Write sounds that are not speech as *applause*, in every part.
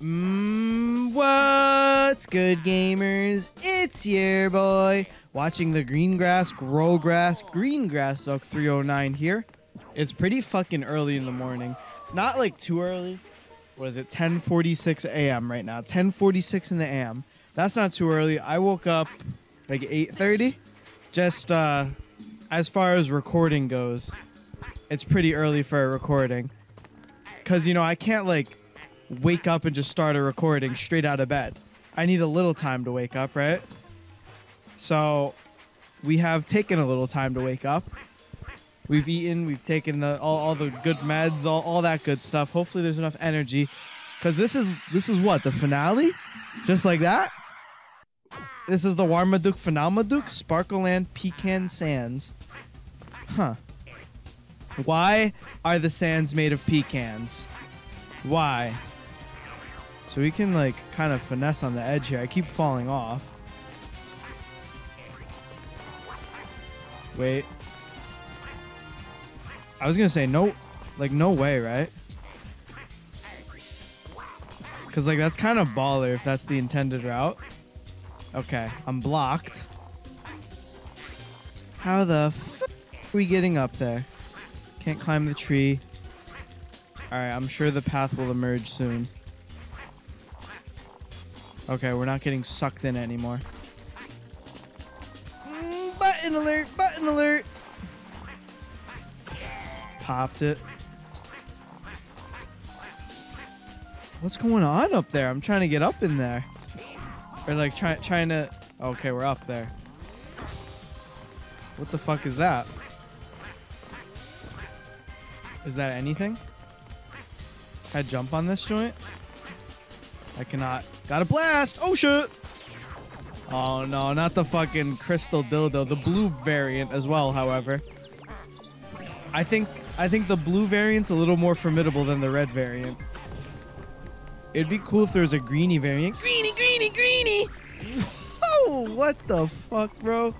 Mm, what's good, gamers? It's your boy, watching the green grass grow grass, green grass duck 309 here. It's pretty fucking early in the morning. Not like too early. What is it? 10:46 a.m. right now. 10:46 in the a.m. That's not too early. I woke up like 8:30. Just uh, as far as recording goes, it's pretty early for a recording. Cause you know I can't like wake up and just start a recording straight out of bed. I need a little time to wake up, right? So we have taken a little time to wake up. We've eaten, we've taken the all, all the good meds, all, all that good stuff. Hopefully there's enough energy. Cause this is this is what, the finale? Just like that? This is the Warmaduke Finalmaduke Sparkleland Pecan Sands. Huh. Why are the sands made of pecans? Why? So we can like kind of finesse on the edge here. I keep falling off. Wait. I was gonna say no, like no way, right? Cause like that's kind of baller if that's the intended route. Okay, I'm blocked. How the f are we getting up there? Can't climb the tree. Alright, I'm sure the path will emerge soon. Okay, we're not getting sucked in anymore. Mm, button alert! Button alert! Popped it. What's going on up there? I'm trying to get up in there. Or like try, trying to... Okay, we're up there. What the fuck is that? Is that anything? Can I jump on this joint? I cannot. Got a blast! Oh shit! Oh no, not the fucking crystal dildo. The blue variant as well, however. I think I think the blue variant's a little more formidable than the red variant. It'd be cool if there was a greeny variant. Greeny, greeny, greeny! Whoa, *laughs* oh, what the fuck, bro?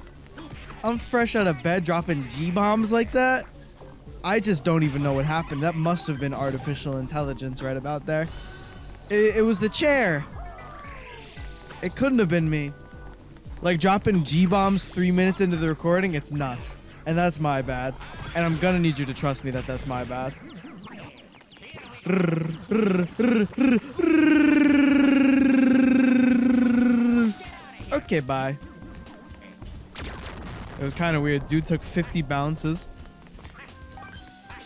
I'm fresh out of bed dropping G-bombs like that? I just don't even know what happened. That must have been artificial intelligence right about there. It, it was the chair. It couldn't have been me. Like dropping G-bombs three minutes into the recording, it's nuts. And that's my bad. And I'm gonna need you to trust me that that's my bad. Okay, bye. It was kind of weird. Dude took 50 bounces.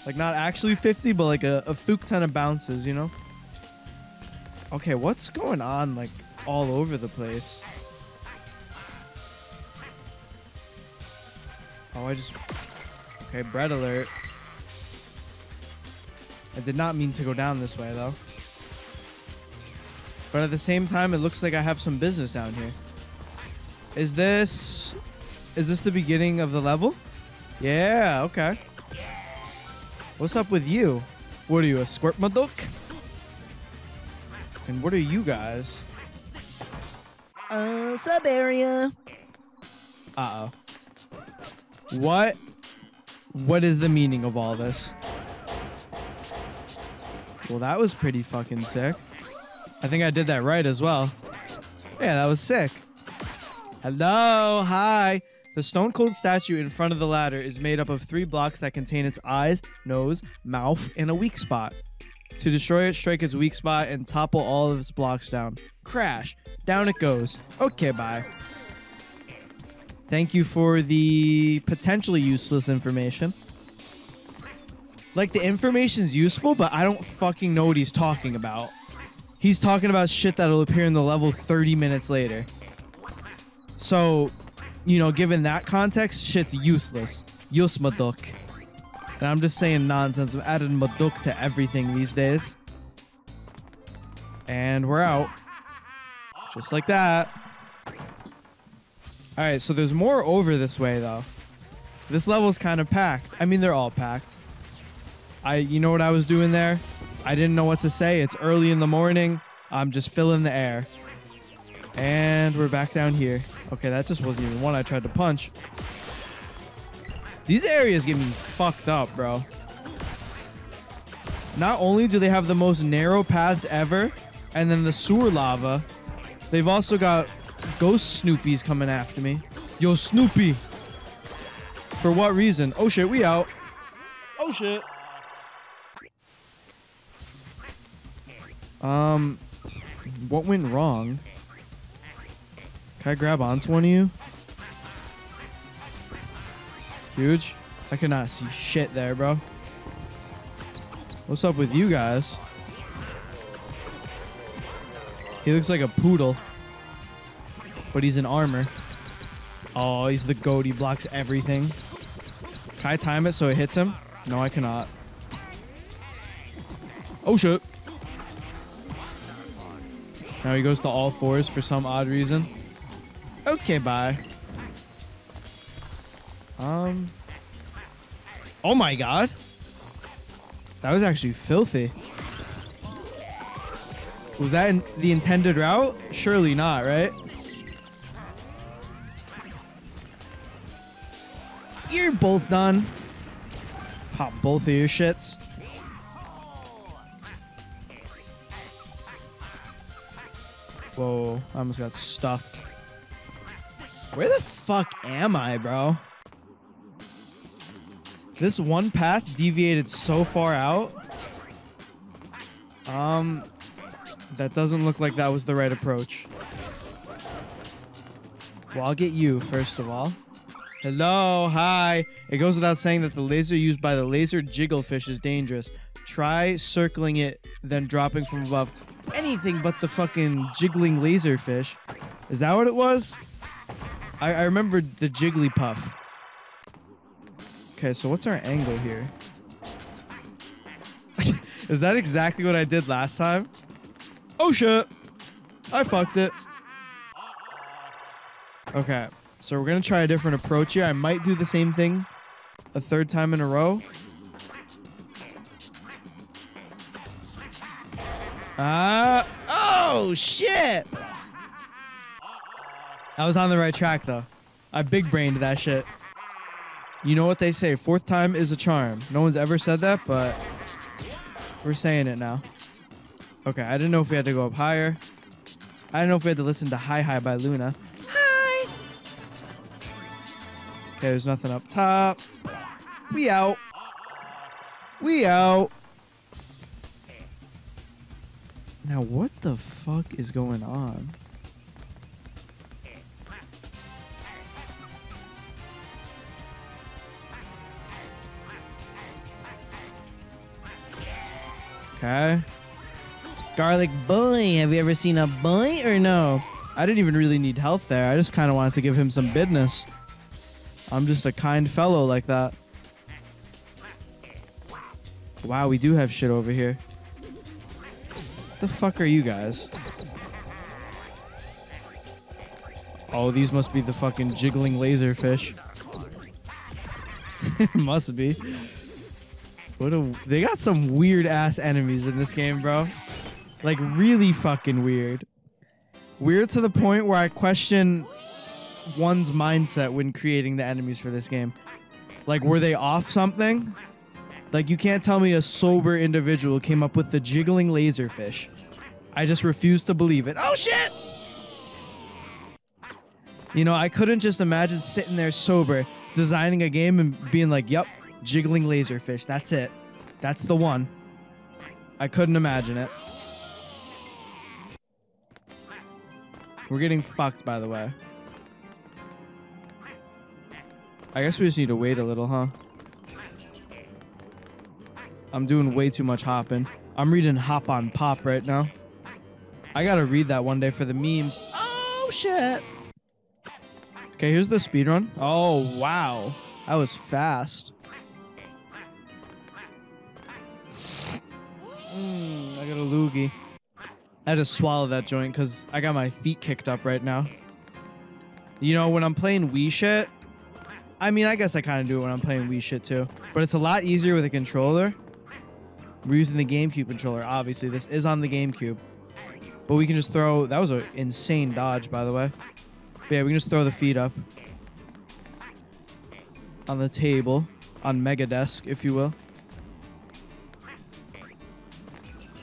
Like, not actually 50, but like a, a fuck ton of bounces, you know? Okay, what's going on, like, all over the place? Oh, I just... Okay, bread alert. I did not mean to go down this way, though. But at the same time, it looks like I have some business down here. Is this... Is this the beginning of the level? Yeah, okay. What's up with you? What are you, a Squirtmaduck? And what are you guys? Uh, sub area. Uh-oh. What? What is the meaning of all this? Well, that was pretty fucking sick. I think I did that right as well. Yeah, that was sick. Hello, hi. The stone cold statue in front of the ladder is made up of three blocks that contain its eyes, nose, mouth, and a weak spot. To destroy it, strike its weak spot and topple all of its blocks down. Crash. Down it goes. Okay, bye. Thank you for the potentially useless information. Like, the information's useful, but I don't fucking know what he's talking about. He's talking about shit that'll appear in the level 30 minutes later. So, you know, given that context, shit's useless. Yusmaduk. And I'm just saying nonsense. I'm adding maduk to everything these days. And we're out. Just like that. Alright, so there's more over this way, though. This level's kind of packed. I mean, they're all packed. I, you know what I was doing there? I didn't know what to say. It's early in the morning. I'm just filling the air. And we're back down here. Okay, that just wasn't even one I tried to punch. These areas get me fucked up, bro. Not only do they have the most narrow paths ever, and then the sewer lava. They've also got ghost Snoopies coming after me. Yo, Snoopy. For what reason? Oh shit, we out. Oh shit. Um, what went wrong? Can I grab onto one of you? Huge. I cannot see shit there, bro. What's up with you guys? He looks like a poodle. But he's in armor. Oh, he's the goat. He blocks everything. Can I time it so it hits him? No, I cannot. Oh, shit. Now he goes to all fours for some odd reason. Okay, bye. Um. Oh my god. That was actually filthy. Was that in the intended route? Surely not, right? You're both done. Pop both of your shits. Whoa, I almost got stuffed. Where the fuck am I, bro? This one path deviated so far out. Um, that doesn't look like that was the right approach. Well, I'll get you, first of all. Hello, hi. It goes without saying that the laser used by the laser jigglefish is dangerous. Try circling it, then dropping from above. Anything but the fucking jiggling laserfish. Is that what it was? I, I remember the Jigglypuff. Okay, so what's our angle here? *laughs* Is that exactly what I did last time? Oh shit! I fucked it. Okay, so we're gonna try a different approach here. I might do the same thing a third time in a row. Ah! Uh, oh shit! I was on the right track though. I big brained that shit. You know what they say, fourth time is a charm. No one's ever said that, but we're saying it now. Okay, I didn't know if we had to go up higher. I didn't know if we had to listen to Hi High by LOONA. Hi! Okay, there's nothing up top. We out. We out. Now, what the fuck is going on? Okay. Garlic boy, have you ever seen a boy or no? I didn't even really need health there. I just kind of wanted to give him some business. I'm just a kind fellow like that. Wow, we do have shit over here. What the fuck are you guys? Oh, these must be the fucking jiggling laserfish. *laughs* must be. What a they got some weird ass enemies in this game, bro. Like really fucking weird. Weird to the point where I question one's mindset when creating the enemies for this game. Like were they off something? Like you can't tell me a sober individual came up with the jiggling laserfish. I just refuse to believe it. Oh shit! You know, I couldn't just imagine sitting there sober, designing a game and being like, "Yep, jiggling laserfish. That's it. That's the one." I couldn't imagine it. We're getting fucked, by the way. I guess we just need to wait a little, huh? I'm doing way too much hopping. I'm reading Hop on Pop right now. I gotta read that one day for the memes. Oh, shit! Okay, here's the speed run. Oh, wow. That was fast. Mm, I got a loogie. I had to swallow that joint because I got my feet kicked up right now. You know, when I'm playing Wii shit, I mean, I guess I kind of do it when I'm playing Wii shit too, but it's a lot easier with a controller. We're using the GameCube controller, obviously. This is on the GameCube. But we can just throw... That was an insane dodge, by the way. But yeah, we can just throw the feet up. On the table. On Mega Desk, if you will.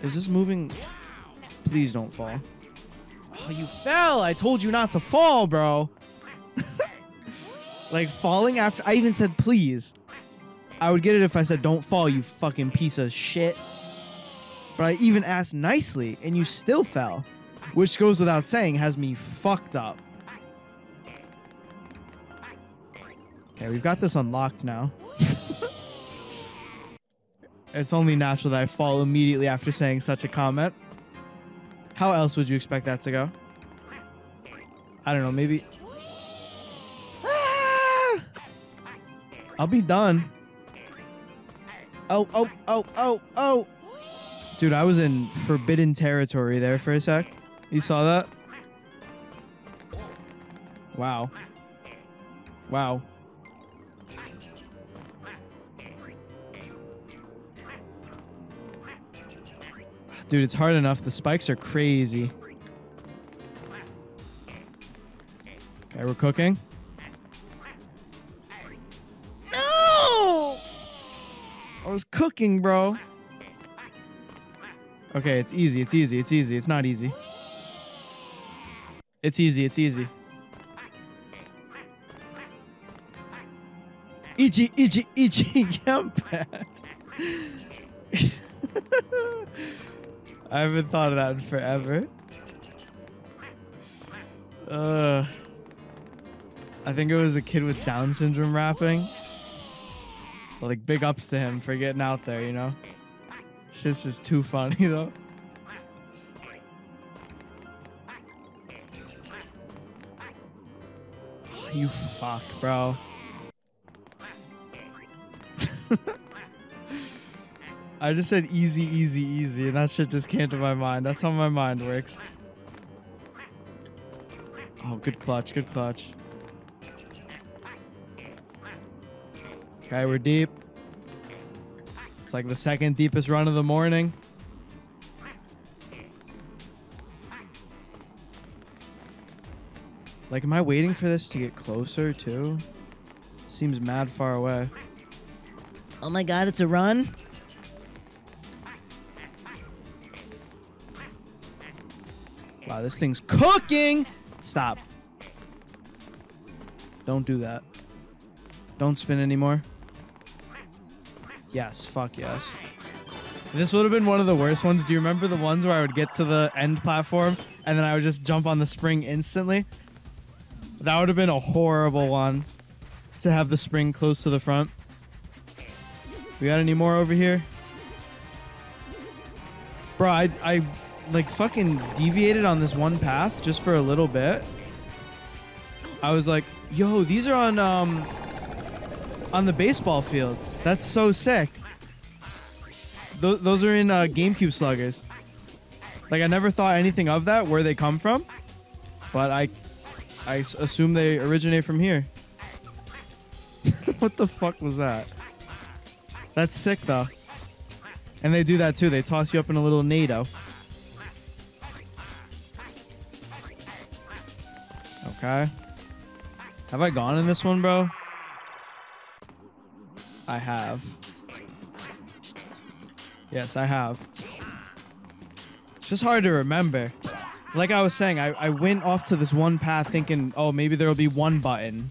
Is this moving... Please don't fall. Oh, you fell. I told you not to fall, bro. *laughs* like falling after I even said please. I would get it if I said don't fall, you fucking piece of shit. But I even asked nicely and you still fell. Which goes without saying has me fucked up. Okay, we've got this unlocked now. *laughs* it's only natural that I fall immediately after saying such a comment. How else would you expect that to go? I don't know, maybe. Ah! I'll be done. Oh, oh, oh, oh, oh. Dude, I was in forbidden territory there for a sec. You saw that? Wow. Wow. Dude, it's hard enough. The spikes are crazy. Okay, we're cooking. No! I was cooking, bro. Okay, it's easy. It's easy. It's easy. It's not easy. It's easy. It's easy. Ichi, ichi, ichi, Yampad. I haven't thought of that in forever. Uh, I think it was a kid with Down syndrome rapping. Like, big ups to him for getting out there, you know? Shit's just too funny, *laughs* though. You fuck, bro. I just said easy, easy, easy, and that shit just came to my mind. That's how my mind works. Oh, good clutch, good clutch. Okay, we're deep. It's like the second deepest run of the morning. Like, am I waiting for this to get closer, too? Seems mad far away. Oh my god, it's a run? This thing's cooking! Stop. Don't do that. Don't spin anymore. Yes, fuck yes. This would have been one of the worst ones. Do you remember the ones where I would get to the end platform and then I would just jump on the spring instantly? That would have been a horrible one to have the spring close to the front. We got any more over here? Bro, I, I like fucking deviated on this one path just for a little bit. I was like, yo, these are on um on the baseball field. That's so sick. Th- those are in uh, GameCube sluggers. Like I never thought anything of that, where they come from, but I I assume they originate from here. *laughs* what the fuck was that? That's sick though. And they do that too. They toss you up in a little NATO. Okay. Have I gone in this one, bro? I have. Yes, I have. It's just hard to remember. Like I was saying, I, I went off to this one path thinking, oh, maybe there'll be one button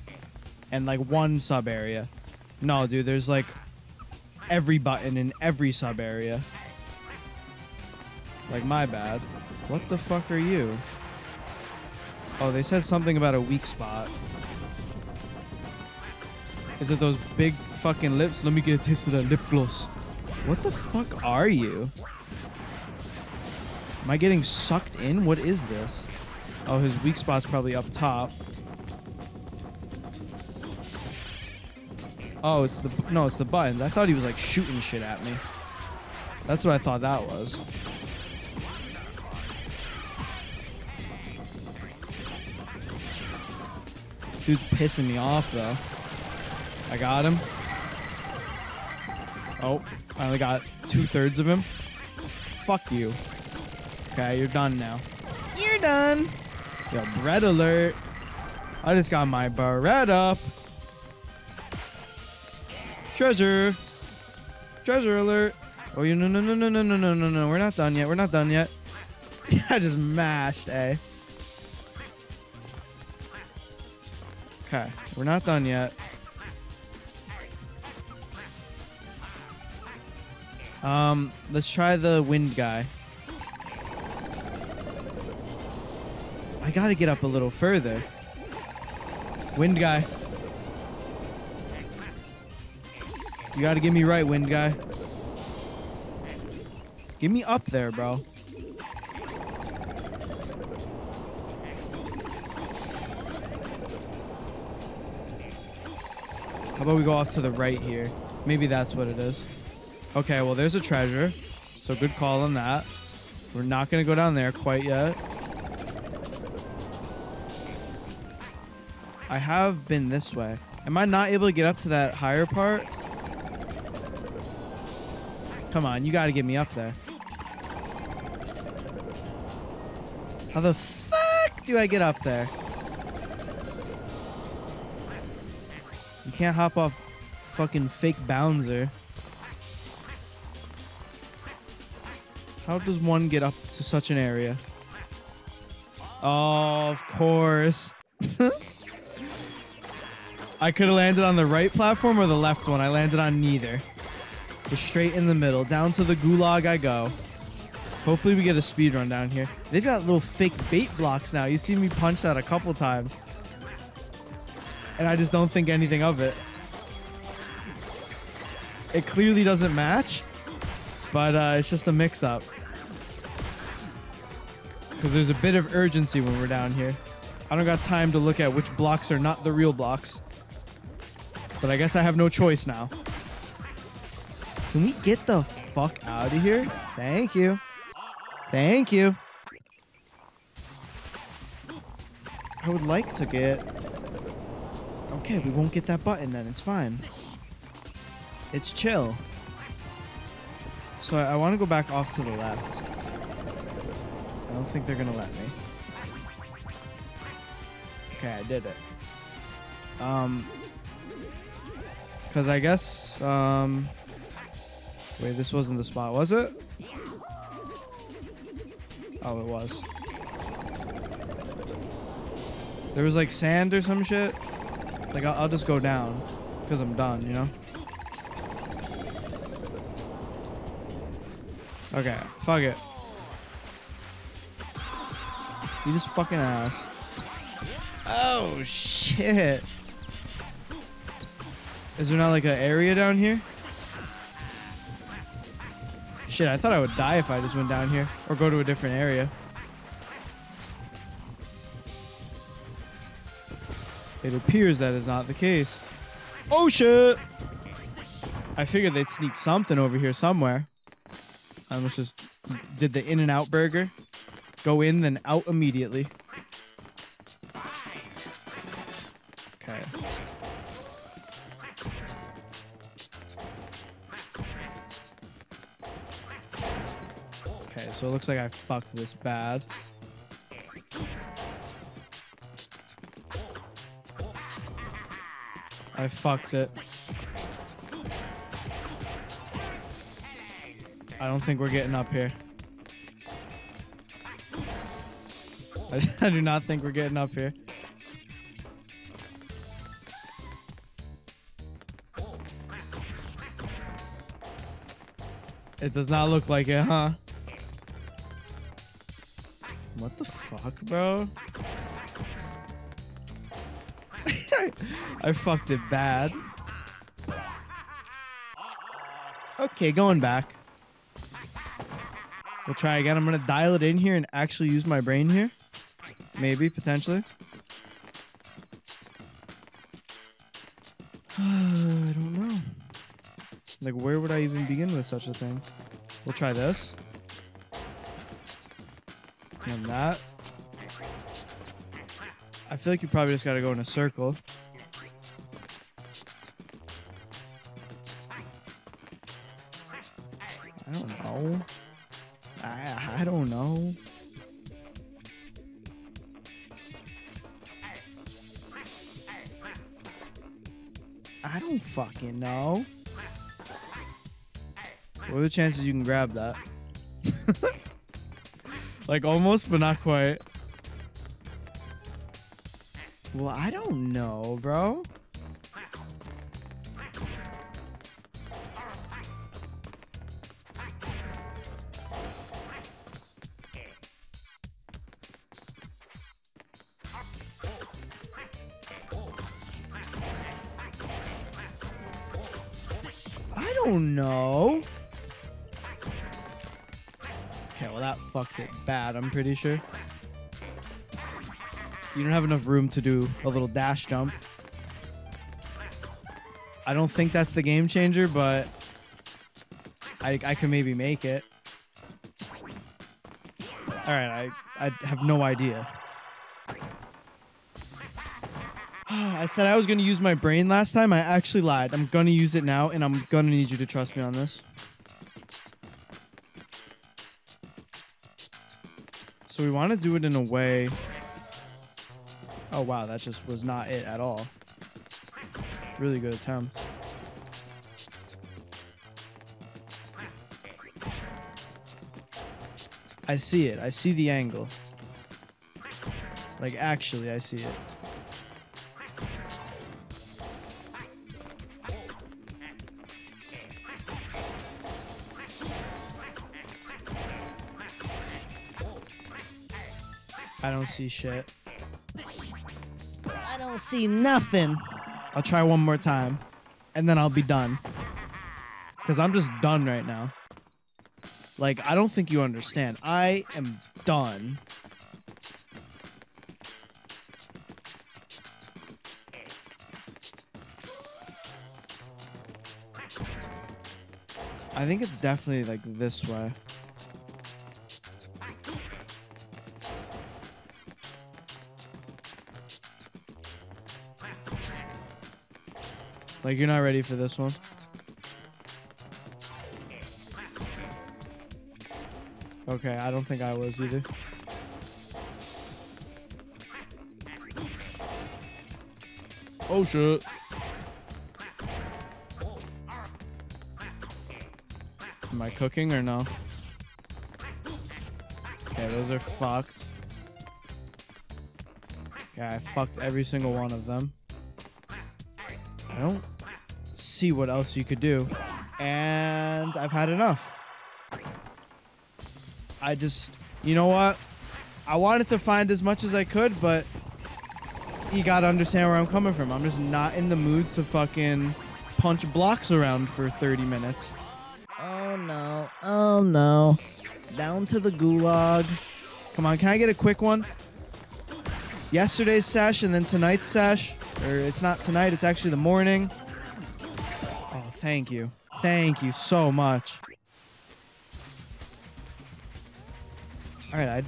and like one sub area. No, dude, there's like every button in every sub area. Like, my bad. What the fuck are you? Oh, they said something about a weak spot. Is it those big fucking lips? Let me get a taste of that lip gloss. What the fuck are you? Am I getting sucked in? What is this? Oh, his weak spot's probably up top. Oh, it's the no, it's the buttons. I thought he was like shooting shit at me. That's what I thought that was. Dude's pissing me off though. I got him. Oh, I only got two thirds of him. Fuck you. Okay, you're done now. You're done. Yo, bread alert. I just got my bread up. Treasure. Treasure alert. Oh, you no no no no no no no no no. We're not done yet. We're not done yet. I just mashed A. Okay, we're not done yet. Um, let's try the wind guy. I gotta get up a little further. Wind guy. You gotta get me right, wind guy. Get me up there, bro. How about we go off to the right here? Maybe that's what it is. Okay, well, there's a treasure. So good call on that. We're not going to go down there quite yet. I have been this way. Am I not able to get up to that higher part? Come on, you got to get me up there. How the fuck do I get up there? You can't hop off fucking fake bouncer. How does one get up to such an area? Oh, of course. *laughs* I could have landed on the right platform or the left one. I landed on neither. Just straight in the middle. Down to the gulag I go. Hopefully we get a speed run down here. They've got little fake bait blocks now. You've seen me punch that a couple times. And I just don't think anything of it. It clearly doesn't match. But uh, it's just a mix-up. Because there's a bit of urgency when we're down here. I don't got time to look at which blocks are not the real blocks. But I guess I have no choice now. Can we get the fuck out of here? Thank you. Thank you. I would like to get... Okay, we won't get that button then. It's fine. It's chill. So I, I want to go back off to the left. I don't think they're going to let me. Okay, I did it. Um... Because I guess... Um... Wait, this wasn't the spot, was it? Oh, it was. There was like sand or some shit. Like, I'll, I'll just go down. Because I'm done, you know? Okay, fuck it. You just fucking ass. Oh, shit. Is there not like an area down here? Shit, I thought I would die if I just went down here. Or go to a different area. It appears that is not the case. Oh shit! I figured they'd sneak something over here somewhere. I almost just did the in and out burger. Go in, then out immediately. Okay. Okay, so it looks like I fucked this bad. I fucked it. I don't think we're getting up here. I, *laughs* I do not think we're getting up here. It does not look like it, huh? What the fuck, bro? *laughs* I fucked it bad. Okay, going back. We'll try again. I'm going to dial it in here and actually use my brain here. Maybe, potentially. *sighs* I don't know. Like, where would I even begin with such a thing? We'll try this. And that. I feel like you probably just got to go in a circle. Fucking. What are the chances you can grab that? *laughs* like almost, but not quite. Well, I don't know, bro. I'm pretty sure. You don't have enough room to do a little dash jump. I don't think that's the game changer, but I, I can maybe make it. All right, I, I have no idea. *sighs* I said I was going to use my brain last time. I actually lied. I'm going to use it now, and I'm going to need you to trust me on this. We want to do it in a way... Oh, wow. That just was not it at all. Really good attempt. I see it. I see the angle. Like, actually, I see it. Don't see shit. I don't see nothing. I'll try one more time, and then I'll be done. Because I'm just done right now. Like, I don't think you understand. I am done. I think it's definitely like this way. Like, you're not ready for this one? Okay, I don't think I was either. Oh shit. Am I cooking or no? Okay, those are fucked. Okay, I fucked every single one of them. I don't see what else you could do. And I've had enough. I just, you know what? I wanted to find as much as I could, but you gotta understand where I'm coming from. I'm just not in the mood to fucking punch blocks around for 30 minutes. Oh no. Oh no. Down to the gulag. Come on, can I get a quick one? Yesterday's sesh and then tonight's sesh. Or it's not tonight, it's actually the morning. Thank you. Thank you so much. All right, I'm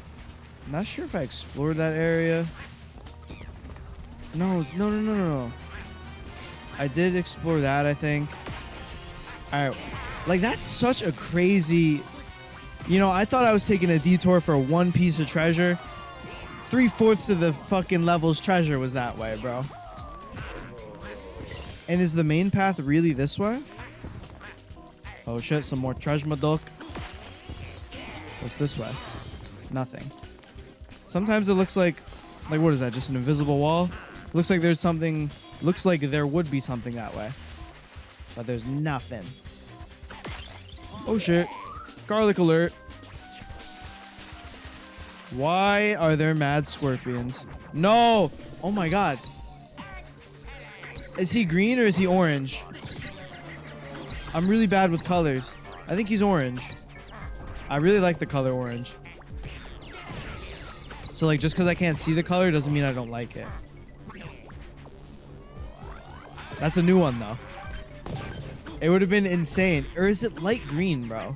not sure if I explored that area. No, no, no, no, no. I did explore that, I think. All right. Like, that's such a crazy... You know, I thought I was taking a detour for one piece of treasure. Three-fourths of the fucking level's treasure was that way, bro. And is the main path really this way? Oh shit, some more treasure. What's this way? Nothing. Sometimes it looks like, like what is that? Just an invisible wall? Looks like there's something, looks like there would be something that way. But there's nothing. Oh shit. Garlic alert. Why are there mad scorpions? No! Oh my god. Is he green or is he orange? I'm really bad with colors. I think he's orange. I really like the color orange. So like just because I can't see the color doesn't mean I don't like it. That's a new one though. It would have been insane. Or is it light green, bro?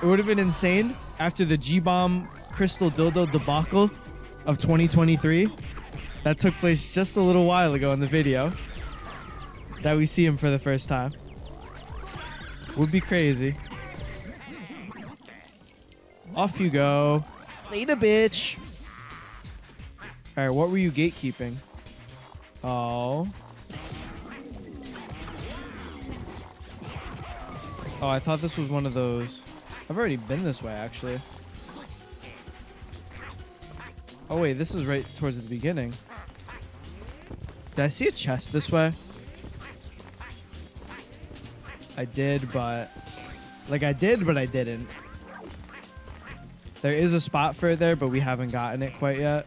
It would have been insane after the G-Bomb Crystal Dildo debacle of 2023 that took place just a little while ago in the video that we see him for the first time. Would be crazy. Off you go. Later, bitch. All right, what were you gatekeeping? Oh. Oh, I thought this was one of those. I've already been this way, actually. Oh wait, this is right towards the beginning. Did I see a chest this way? I did, but like I did, but I didn't. There is a spot for it there, but we haven't gotten it quite yet.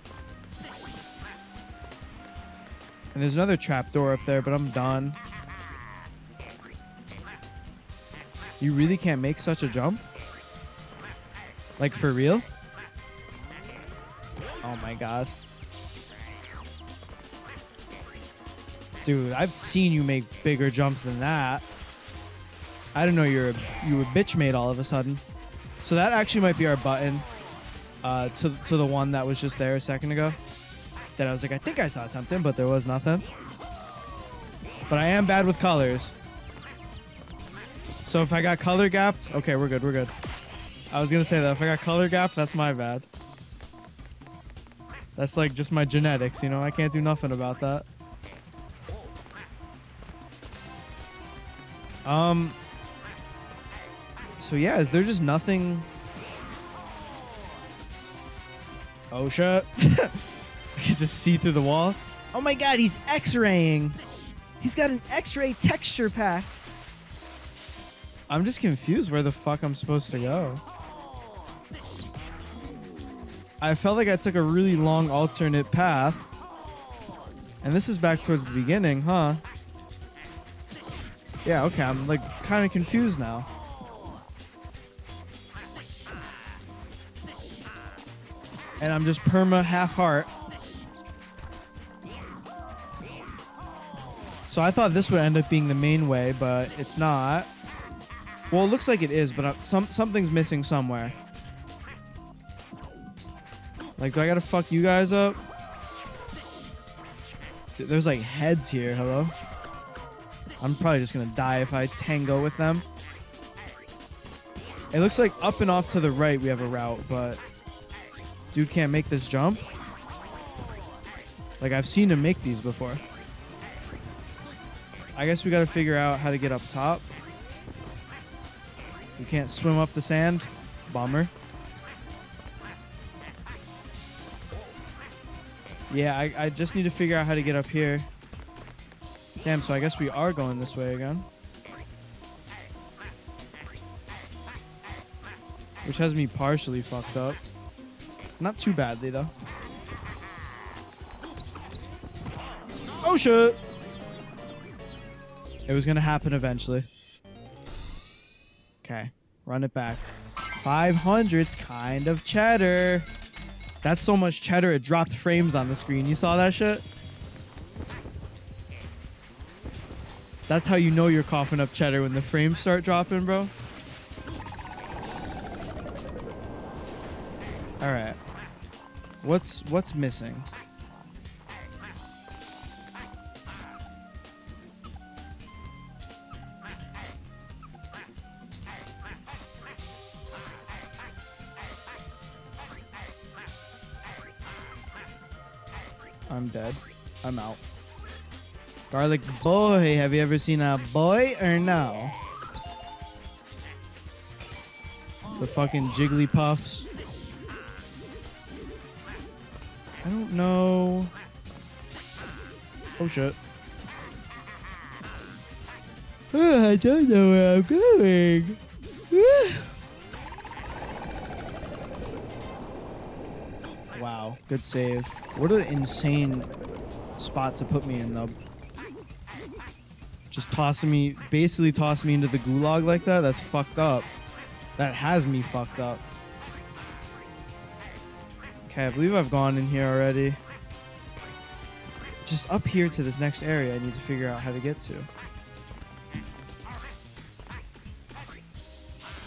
And there's another trap door up there, but I'm done. You really can't make such a jump? Like for real? Oh my god. Dude, I've seen you make bigger jumps than that. I didn't know you're you were bitch made all of a sudden. So that actually might be our button uh, to, to the one that was just there a second ago. That I was like, I think I saw something, but there was nothing. But I am bad with colors. So if I got color gapped, okay, we're good, we're good. I was gonna say that if I got color gapped, that's my bad. That's like just my genetics, you know. I can't do nothing about that. Um. So yeah, is there just nothing? Oh shit! *laughs* I can just see through the wall. Oh my god, he's X-raying. He's got an X-ray texture pack. I'm just confused where the fuck I'm supposed to go. I felt like I took a really long alternate path. And this is back towards the beginning, huh? Yeah, okay, I'm like kind of confused now. And I'm just perma half heart. So I thought this would end up being the main way, but it's not. Well, it looks like it is, but uh, some something's missing somewhere. Like, do I gotta fuck you guys up? There's like heads here. Hello? I'm probably just gonna die if I tango with them. It looks like up and off to the right we have a route, but dude can't make this jump. Like I've seen him make these before. I guess we gotta figure out how to get up top. We can't swim up the sand. Bummer. Yeah, I, I just need to figure out how to get up here. Damn, so I guess we are going this way again. Which has me partially fucked up. Not too badly, though. Oh, shit! It was to happen eventually. Okay, run it back. 500's kind of cheddar. That's so much cheddar, it dropped frames on the screen. You saw that shit? That's how you know you're coughing up cheddar when the frames start dropping, bro. All right. What's what's missing? I'm dead. I'm out. Garlic boy, have you ever seen a boy or no? The fucking Jigglypuffs. I don't know. Oh shit. Ah, I don't know where I'm going. Ah. wow, good save. What an insane spot to put me in, though. Just tossing me, basically tossing me into the gulag like that. That's fucked up. That has me fucked up. Okay, I believe I've gone in here already. Just up here to this next area I need to figure out how to get to.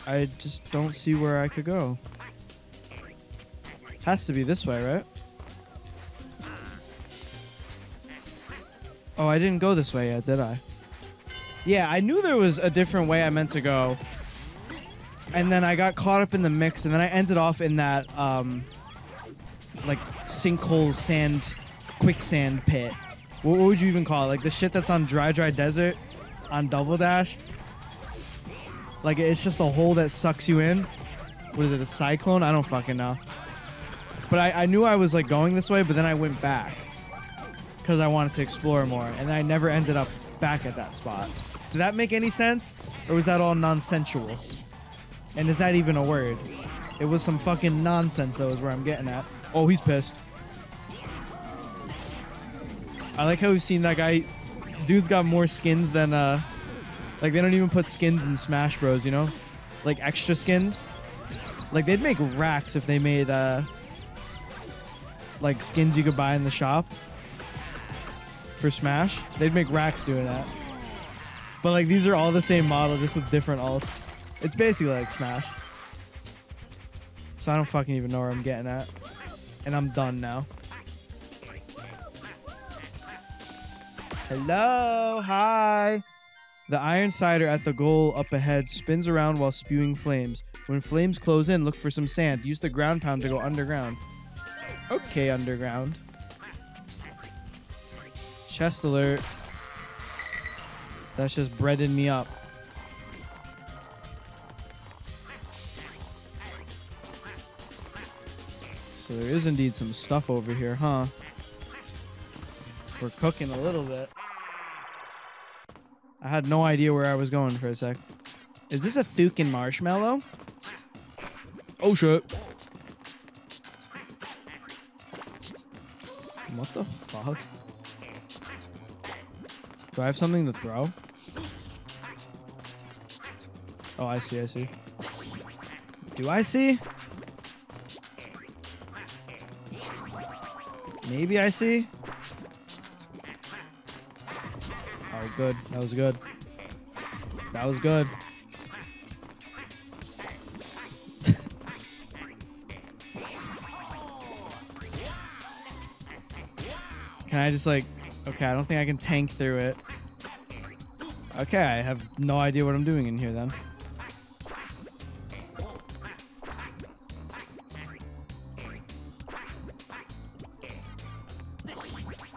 I just don't see where I could go. Has to be this way, right? Oh, I didn't go this way yet, did I? Yeah, I knew there was a different way I meant to go. And then I got caught up in the mix, and then I ended off in that, um, like, sinkhole sand, quicksand pit. What, what would you even call it? Like the shit that's on Dry Dry Desert on Double Dash? Like, it's just a hole that sucks you in? What is it, a cyclone? I don't fucking know. But I, I knew I was like going this way, but then I went back because I wanted to explore more, and I never ended up back at that spot. Did that make any sense, or was that all nonsensual? And is that even a word? It was some fucking nonsense. though, is where I'm getting at. Oh, he's pissed. I like how we've seen that guy. Dude's got more skins than uh, like they don't even put skins in Smash Bros. You know, like extra skins. Like they'd make racks if they made uh, like skins you could buy in the shop for Smash. They'd make racks doing that. But like these are all the same model, just with different alts. It's basically like Smash. So I don't fucking even know where I'm getting at. And I'm done now. Hello, hi. The iron cider at the goal up ahead spins around while spewing flames. When flames close in, look for some sand. Use the ground pound to go underground. Okay, underground. Chest alert. That's just breading me up. So there is indeed some stuff over here, huh? We're cooking a little bit. I had no idea where I was going for a sec. Is this a Thukin marshmallow? Oh shit. What the fuck? Do I have something to throw? Oh, I see, I see. Do I see? Maybe I see? Oh, good. That was good. That was good. *laughs* can I just like... Okay, I don't think I can tank through it. Okay, I have no idea what I'm doing in here then.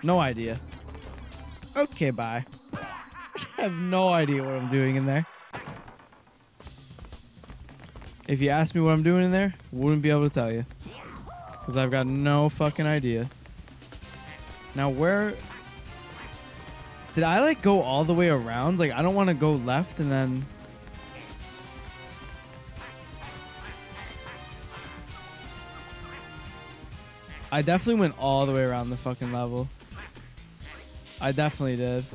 No idea. Okay, bye. *laughs* I have no idea what I'm doing in there. If you ask me what I'm doing in there, wouldn't be able to tell you. Because I've got no fucking idea. Now, where... Did I, like, go all the way around? Like, I don't want to go left and then... I definitely went all the way around the fucking level. I definitely did.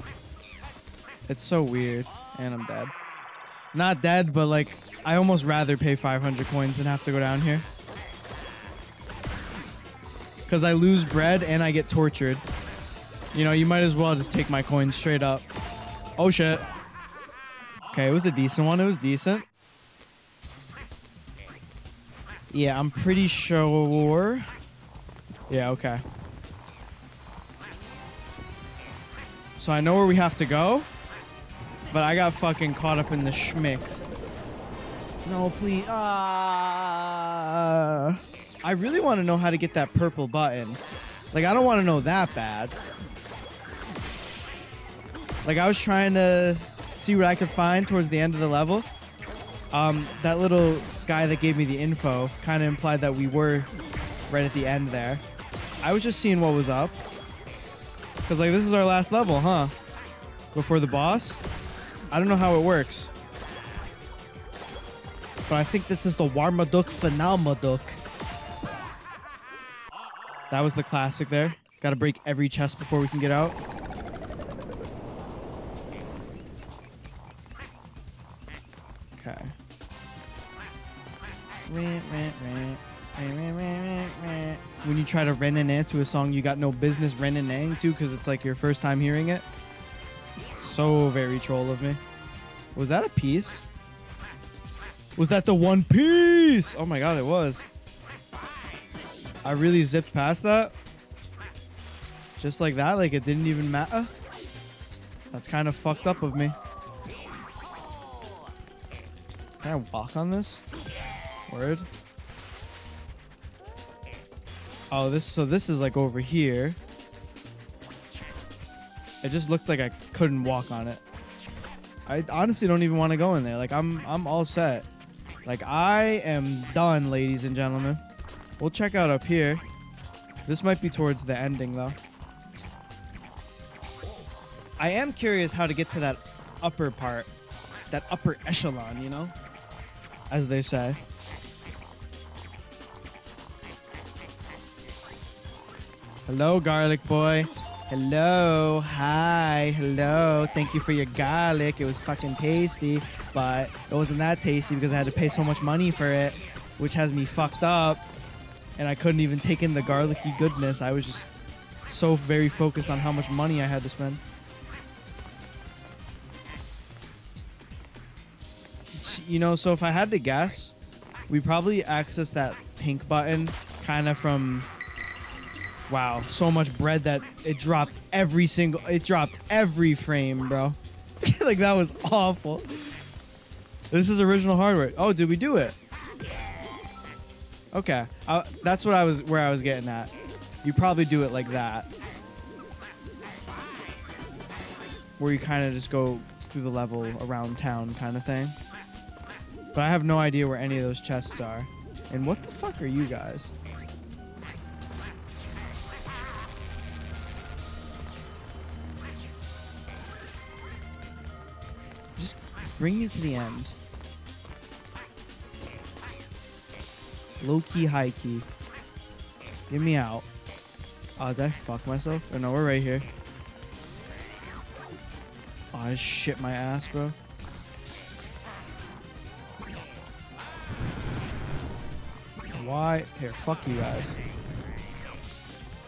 It's so weird. And I'm dead. Not dead, but like, I almost rather pay 500 coins than have to go down here. Because I lose bread and I get tortured. You know, you might as well just take my coins straight up. Oh shit. Okay, it was a decent one. It was decent. Yeah, I'm pretty sure. Yeah, okay. So I know where we have to go. But I got fucking caught up in the schmicks. No, please. Ah. I really want to know how to get that purple button. Like, I don't want to know that bad. Like, I was trying to see what I could find towards the end of the level. Um, that little guy that gave me the info kind of implied that we were right at the end there. I was just seeing what was up. Because, like, this is our last level, huh? Before the boss? I don't know how it works. But I think this is the Warmaduke Finalmaduke. That was the classic there. Gotta break every chest before we can get out. Okay. When you try to ren to a song you got no business ren to because it's like your first time hearing it. So very troll of me. Was that a piece? Was that the one piece? Oh my god, it was. I really zipped past that. Just like that, like it didn't even matter. That's kind of fucked up of me. Can I walk on this? Word. Oh, this so this is like over here. It just looked like I couldn't walk on it. I honestly don't even want to go in there. Like I'm I'm all set. Like I am done, ladies and gentlemen. We'll check out up here. This might be towards the ending though. I am curious how to get to that upper part, that upper echelon, you know, as they say. Hello, garlic boy. Hello. Hi. Hello. Thank you for your garlic. It was fucking tasty, but it wasn't that tasty because I had to pay so much money for it, which has me fucked up. And I couldn't even take in the garlicky goodness. I was just so very focused on how much money I had to spend. You know, so if I had to guess, we probably access that pink button kind of from Wow, so much bread that it dropped every single it dropped every frame, bro. *laughs* like that was awful. This is original hardware. Oh, did we do it? Okay. Uh, that's what I was where I was getting at. You probably do it like that. Where you kind of just go through the level around town kind of thing. But I have no idea where any of those chests are. And what the fuck are you guys? Bring me to the end. Low key, high key. Get me out. Oh, did I fuck myself? Oh no, we're right here. Oh, I shit my ass, bro. Why? Here, fuck you guys.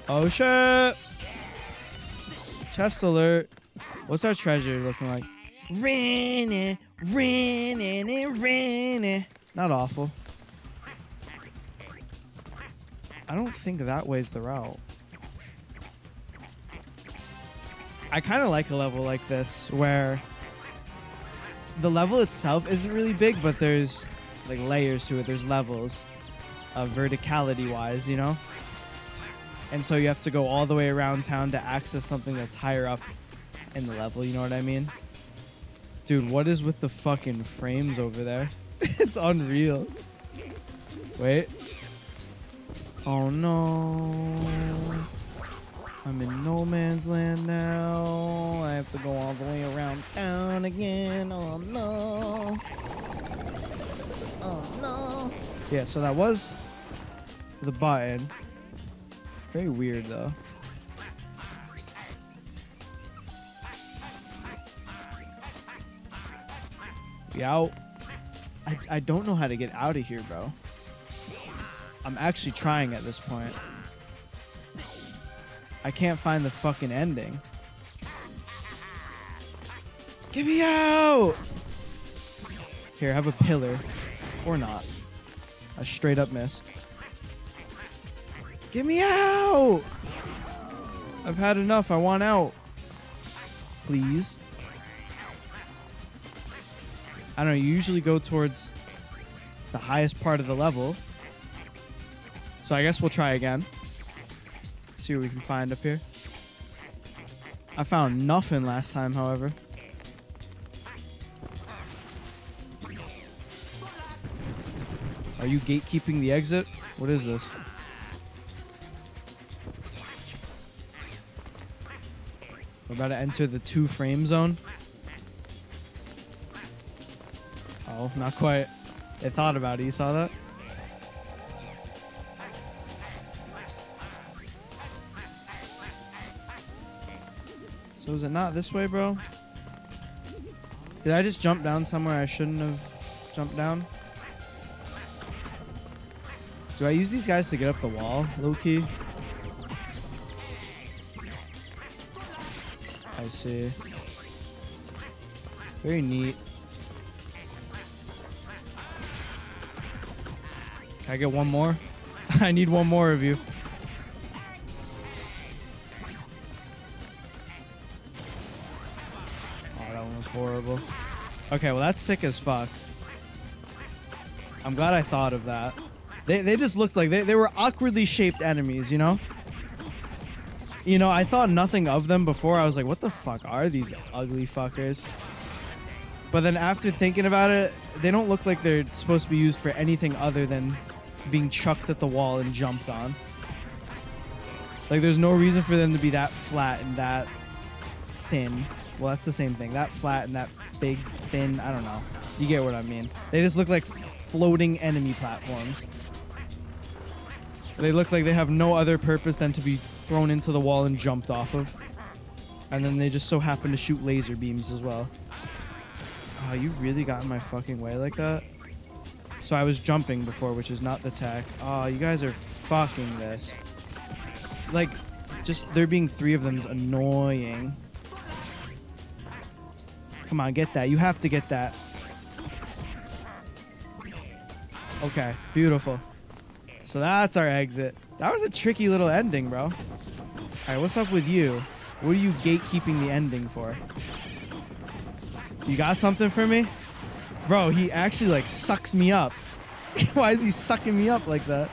Oh shit! Chest alert. What's our treasure looking like? Rennie, Rennie, Rennie. Not awful. I don't think that way's the route. I kind of like a level like this where the level itself isn't really big, but there's like layers to it. There's levels, uh, verticality wise, you know. And so you have to go all the way around town to access something that's higher up in the level. You know what I mean? Dude, what is with the fucking frames over there? *laughs* it's unreal. Wait. Oh no. I'm in no man's land now. I have to go all the way around town again. Oh no. Oh no. Yeah, so that was the button. Very weird though. We out. I, I don't know how to get out of here, bro. I'm actually trying at this point. I can't find the fucking ending. Get me out! Here, have a pillar. Or not. I straight up missed. Get me out! I've had enough. I want out. Please. I don't know. You usually go towards the highest part of the level. So I guess we'll try again. See what we can find up here. I found nothing last time, however. Are you gatekeeping the exit? What is this? We're about to enter the two frame zone. Not quite. They thought about it. You saw that? So is it not this way, bro? Did I just jump down somewhere I shouldn't have jumped down? Do I use these guys to get up the wall, low key? I see. Very neat. Can I get one more? *laughs* I need one more of you. Oh, that one was horrible. Okay, well that's sick as fuck. I'm glad I thought of that. They, they just looked like they, they were awkwardly shaped enemies, you know? You know, I thought nothing of them before. I was like, what the fuck are these ugly fuckers? But then after thinking about it, they don't look like they're supposed to be used for anything other than being chucked at the wall and jumped on. Like there's no reason for them to be that flat and that thin. Well, that's the same thing. That flat and that big, thin. I don't know. You get what I mean. They just look like floating enemy platforms. They look like they have no other purpose than to be thrown into the wall and jumped off of. And then they just so happen to shoot laser beams as well. Oh, you really got in my fucking way like that? So I was jumping before, which is not the tech. Oh, you guys are fucking this. Like, just there being three of them is annoying. Come on, get that. You have to get that. Okay, beautiful. So that's our exit. That was a tricky little ending, bro. All right, what's up with you? What are you gatekeeping the ending for? You got something for me? Bro, he actually like sucks me up. *laughs* Why is he sucking me up like that?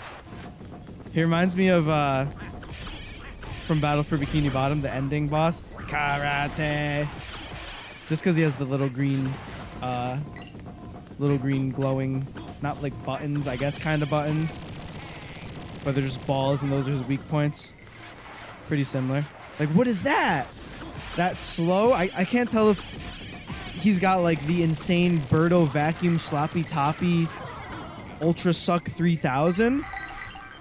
He reminds me of uh from Battle for Bikini Bottom, the ending boss. Karate. Just because he has the little green uh little green glowing not like buttons, I guess kind of buttons. But they're just balls and those are his weak points. Pretty similar. Like what is that? That slow? I, I can't tell if he's got like the insane Birdo vacuum sloppy toppy ultra suck 3000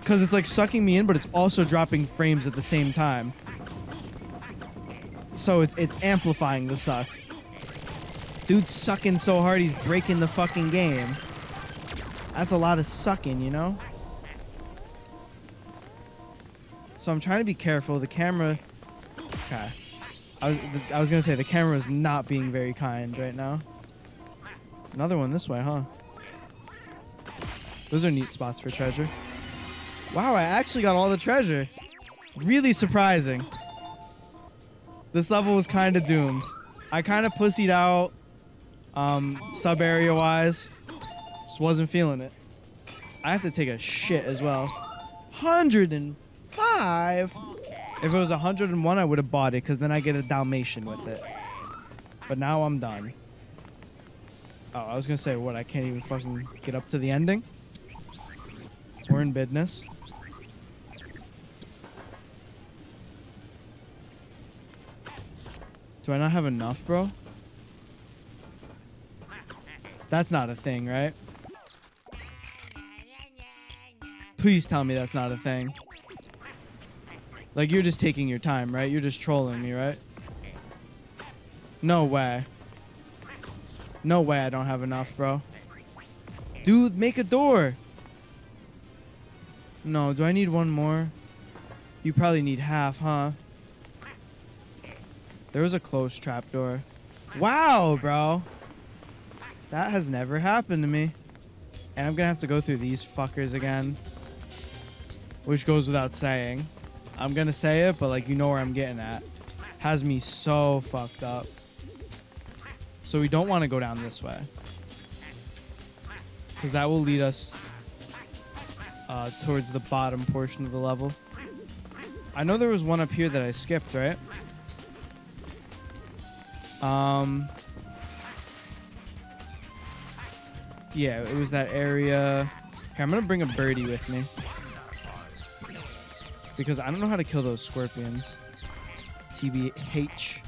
because it's like sucking me in but it's also dropping frames at the same time. So it's it's amplifying the suck. Dude's sucking so hard he's breaking the fucking game. That's a lot of sucking you know? So i'm trying to be careful. The camera okay I was I was gonna say the camera is not being very kind right now. Another one this way, huh? Those are neat spots for treasure. Wow, I actually got all the treasure. Really surprising. This level was kind of doomed. I kind of pussied out um, sub area wise. Just wasn't feeling it. I have to take a shit as well. 105? If it was 101, I would have bought it because then I get a Dalmatian with it. But now I'm done. Oh, I was going to say, what, I can't even fucking get up to the ending? We're in business. Do I not have enough, bro? That's not a thing, right? Please tell me that's not a thing. Like, you're just taking your time, right? You're just trolling me, right? No way. No way I don't have enough, bro. Dude, make a door. No, do I need one more? You probably need half, huh? There was a closed trapdoor. Wow, bro. That has never happened to me. And I'm gonna have to go through these fuckers again. Which goes without saying. I'm gonna say it, but like you know where I'm getting at. Has me so fucked up. So we don't want to go down this way. Because that will lead us uh, towards the bottom portion of the level. I know there was one up here that I skipped, right? Um, yeah, it was that area. Here, I'm gonna bring a birdie with me because I don't know how to kill those scorpions. TBH.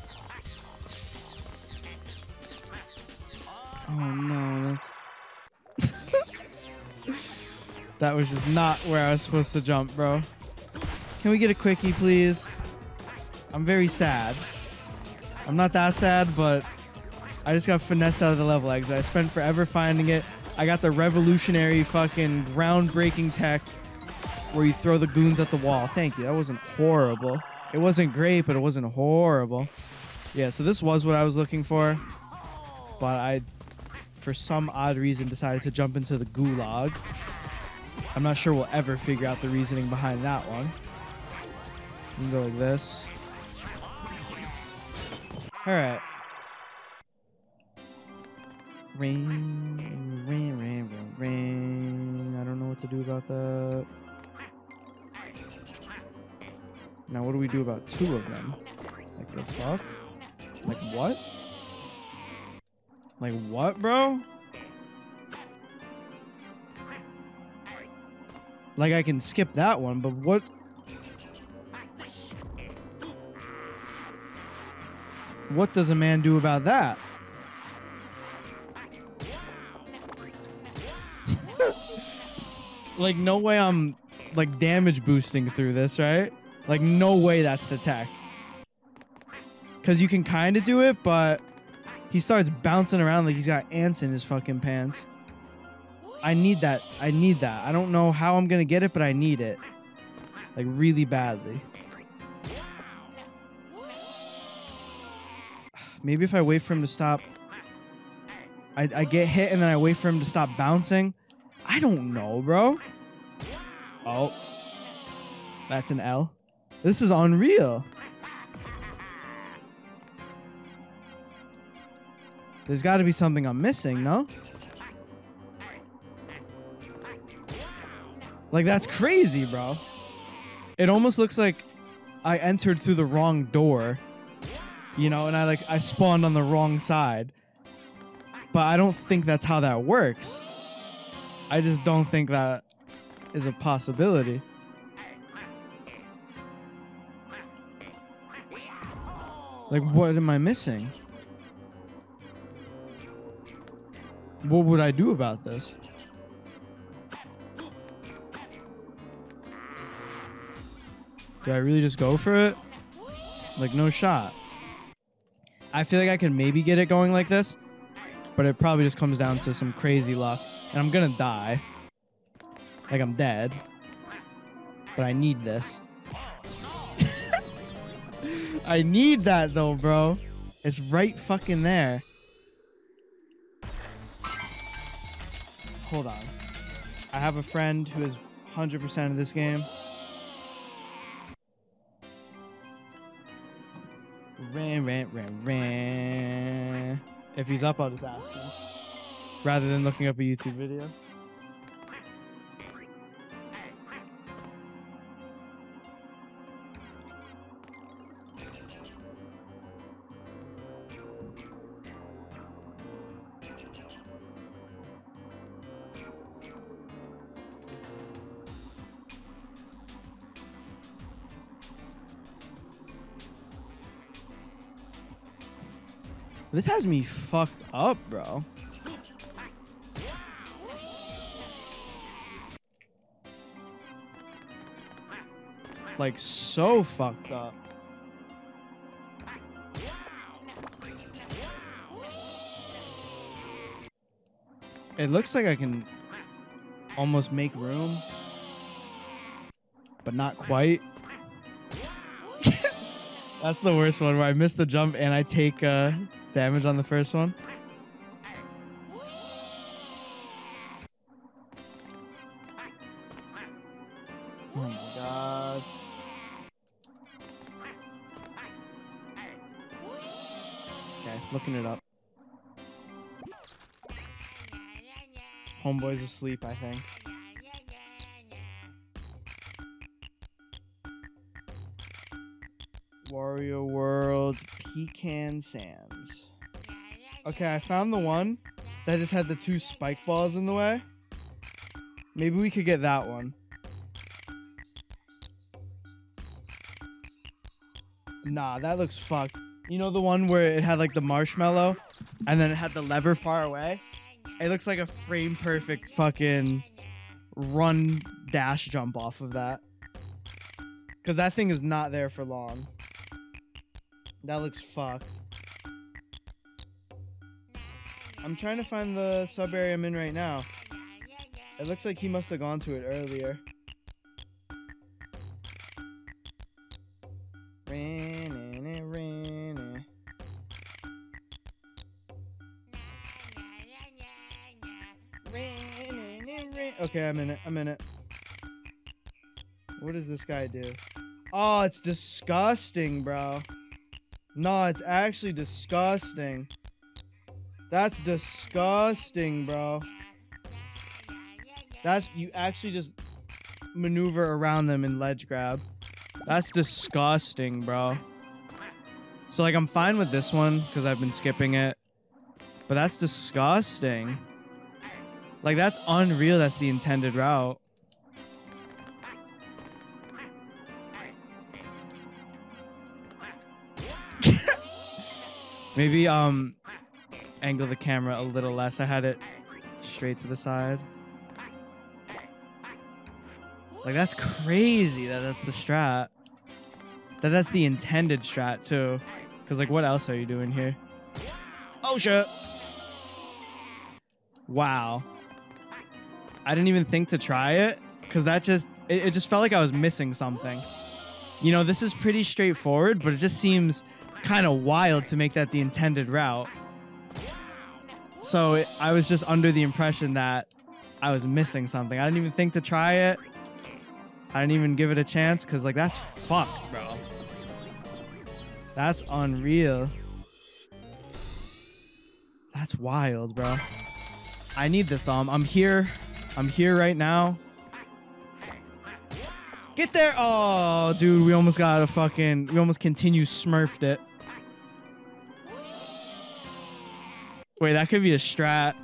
Oh no, that's *laughs* that was just not where I was supposed to jump, bro. Can we get a quickie, please? I'm very sad. I'm not that sad, but I just got finessed out of the level exit. I spent forever finding it. I got the revolutionary fucking groundbreaking tech where you throw the goons at the wall. Thank you. That wasn't horrible. It wasn't great, but it wasn't horrible. Yeah, so this was what I was looking for. But I, for some odd reason, decided to jump into the gulag. I'm not sure we'll ever figure out the reasoning behind that one. You can go like this. Alright. Ring, ring, ring, ring, ring. I don't know what to do about that. Now what do we do about two of them? Like the fuck? Like what? Like what, bro? Like I can skip that one, but what? What does a man do about that? *laughs* like no way I'm like damage boosting through this, right? Like no way that's the tech. Cause you can kind of do it, but he starts bouncing around like he's got ants in his fucking pants. I need that. I need that. I don't know how I'm gonna get it, but I need it. Like really badly. *sighs* Maybe if I wait for him to stop. I, I get hit and then I wait for him to stop bouncing. I don't know, bro. Oh. That's an L. This is unreal. There's got to be something I'm missing, no? Like, that's crazy, bro. It almost looks like I entered through the wrong door, you know, and I like, I spawned on the wrong side. But I don't think that's how that works. I just don't think that is a possibility. Like, what am I missing? What would I do about this? Do I really just go for it? Like, no shot. I feel like I can maybe get it going like this, but it probably just comes down to some crazy luck. And I'm gonna die. Like, I'm dead. But I need this. I need that, though, bro. It's right fucking there. Hold on. I have a friend who is 100% of this game. Ran, ran, ran, ran. If he's up, I'll just ask him. Rather than looking up a YouTube video. This has me fucked up, bro. Like, so fucked up. It looks like I can almost make room, but not quite. *laughs* That's the worst one where I miss the jump and I take uh, damage on the first one. Oh my god. Okay, looking it up. Homeboy's asleep, I think. Wario World Pecan Sands. Okay, I found the one that just had the two spike balls in the way. Maybe we could get that one. Nah, that looks fucked. You know the one where it had like the marshmallow and then it had the lever far away? It looks like a frame perfect fucking run dash jump off of that. Because that thing is not there for long. That looks fucked. I'm trying to find the sub area I'm in right now. It looks like he must have gone to it earlier. Okay, I'm in it. I'm in it. What does this guy do? Oh, it's disgusting, bro. No, it's actually disgusting. That's disgusting, bro. That's you actually just maneuver around them in ledge grab. That's disgusting, bro. So like I'm fine with this one because I've been skipping it. But that's disgusting. Like that's unreal that's the intended route. Maybe um angle the camera a little less. I had it straight to the side. Like that's crazy that that's the strat. That that's the intended strat too. Cause like what else are you doing here? Oh shit. Wow. I didn't even think to try it because that just it, it just felt like I was missing something. You know, this is pretty straightforward, but it just seems kind of wild to make that the intended route. So it, I was just under the impression that I was missing something. I didn't even think to try it. I didn't even give it a chance because, like, that's fucked, bro. That's unreal. That's wild, bro. I need this, though. I'm, I'm here. I'm here right now. Get there. Oh, dude, we almost got a fucking, we almost continue smurfed it. Wait, that could be a strat.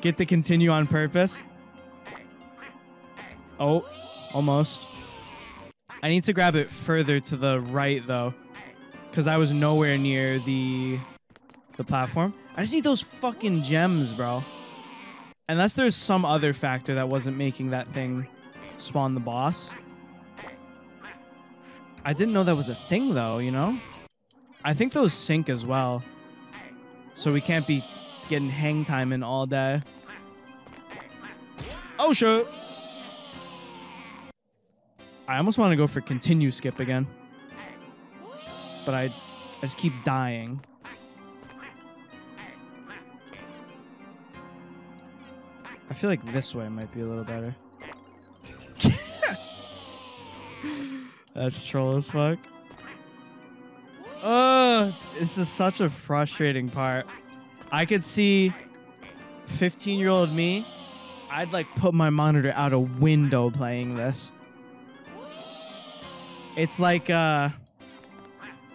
Get the continue on purpose. Oh, almost. I need to grab it further to the right though, because I was nowhere near the the platform. I just need those fucking gems, bro. Unless there's some other factor that wasn't making that thing spawn the boss. I didn't know that was a thing though, you know? I think those sync as well. So we can't be getting hang time in all day. Oh shit! I almost want to go for continue skip again. But I, I just keep dying. I feel like this way might be a little better. *laughs* That's troll as fuck. Oh, this is such a frustrating part. I could see 15 year old me. I'd like put my monitor out a window playing this. It's like, uh,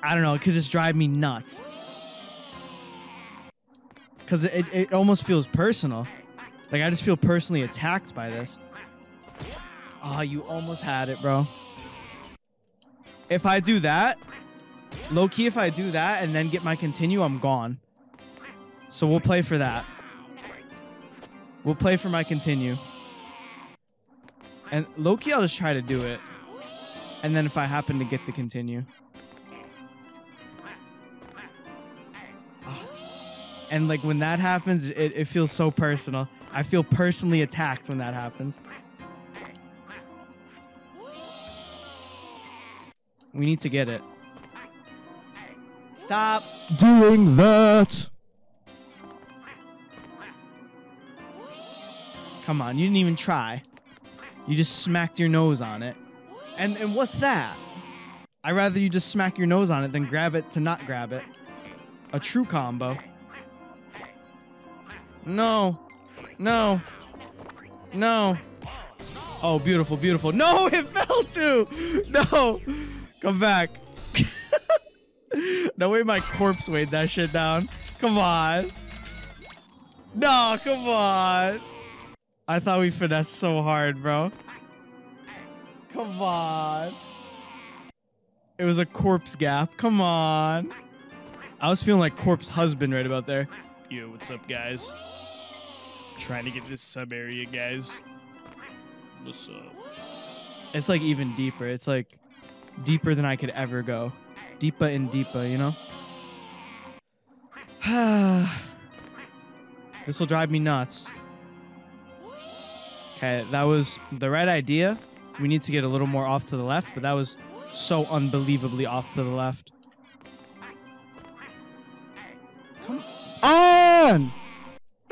I don't know, it could just drive me nuts. Because it, it almost feels personal. Like, I just feel personally attacked by this. Ah, oh, you almost had it, bro. If I do that, low key, if I do that and then get my continue, I'm gone. So we'll play for that. We'll play for my continue. And low key, I'll just try to do it. And then if I happen to get the continue. Ah. And like when that happens, it, it feels so personal. I feel personally attacked when that happens. We need to get it. Stop doing that. Come on, you didn't even try. You just smacked your nose on it. And and what's that? I'd rather you just smack your nose on it than grab it to not grab it. A true combo. No. No. No. Oh, beautiful, beautiful. No, *laughs* it fell too. No. Come back. *laughs* no way my corpse weighed that shit down. Come on. No, come on. I thought we finessed so hard, bro. Come on. It was a corpse gap. Come on. I was feeling like corpse husband right about there. Yo, what's up, guys? Trying to get this sub area, guys. What's up? It's like even deeper. It's like deeper than I could ever go. Deeper and deeper, you know? *sighs* this will drive me nuts. Okay, that was the right idea. We need to get a little more off to the left, but that was so unbelievably off to the left. On! *laughs*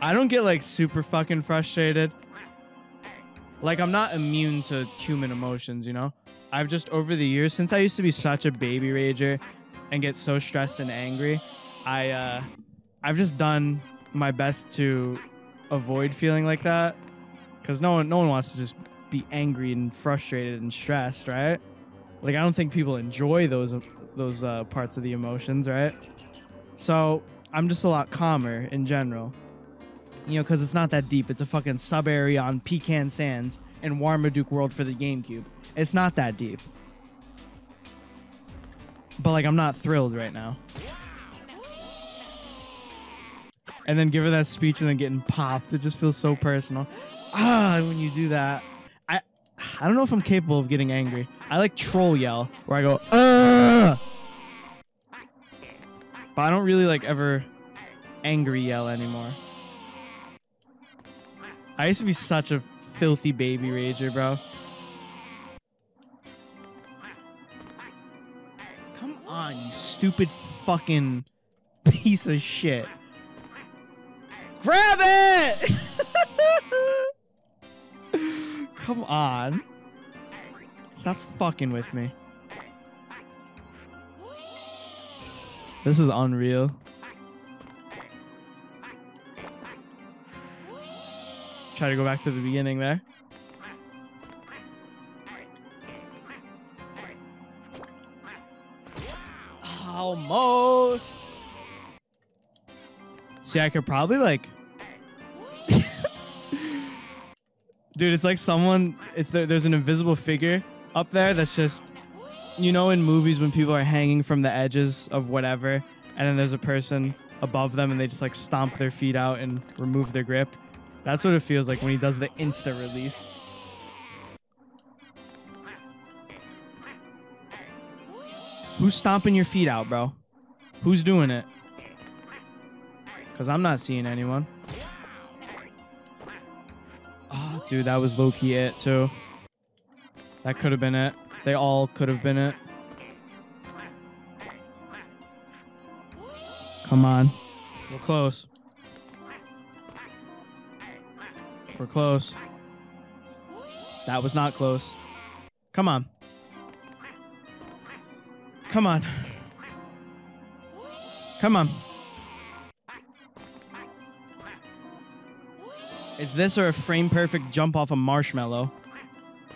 I don't get like super fucking frustrated. Like I'm not immune to human emotions, you know? I've just over the years since I used to be such a baby rager and get so stressed and angry, I uh I've just done my best to avoid feeling like that cuz no one no one wants to just be angry and frustrated and stressed, right? Like I don't think people enjoy those those uh, parts of the emotions, right? So, I'm just a lot calmer in general you know, because it's not that deep. It's a fucking sub area on Pecan Sands in Warmaduke World for the GameCube. It's not that deep. but like I'm not thrilled right now. And then give her that speech and then getting popped. It just feels so personal. Ah, when you do that. I I don't know if I'm capable of getting angry. I like troll yell where I go, Ugh! But I don't really like ever angry yell anymore. I used to be such a filthy baby rager, bro. Come on, you stupid fucking piece of shit. Grab it! *laughs* Come on. Stop fucking with me. This is unreal. Try to go back to the beginning there. Almost. See, I could probably like. *laughs* Dude, it's like someone. It's there. There's an invisible figure up there that's just. You know, in movies when people are hanging from the edges of whatever, and then there's a person above them, and they just like stomp their feet out and remove their grip. That's what it feels like when he does the insta release. Who's stomping your feet out, bro? Who's doing it? Because I'm not seeing anyone. Oh, dude, that was low key it, too. That could have been it. They all could have been it. Come on. We're close. We're close. That was not close. Come on. Come on. Come on. It's this or a frame perfect jump off a marshmallow.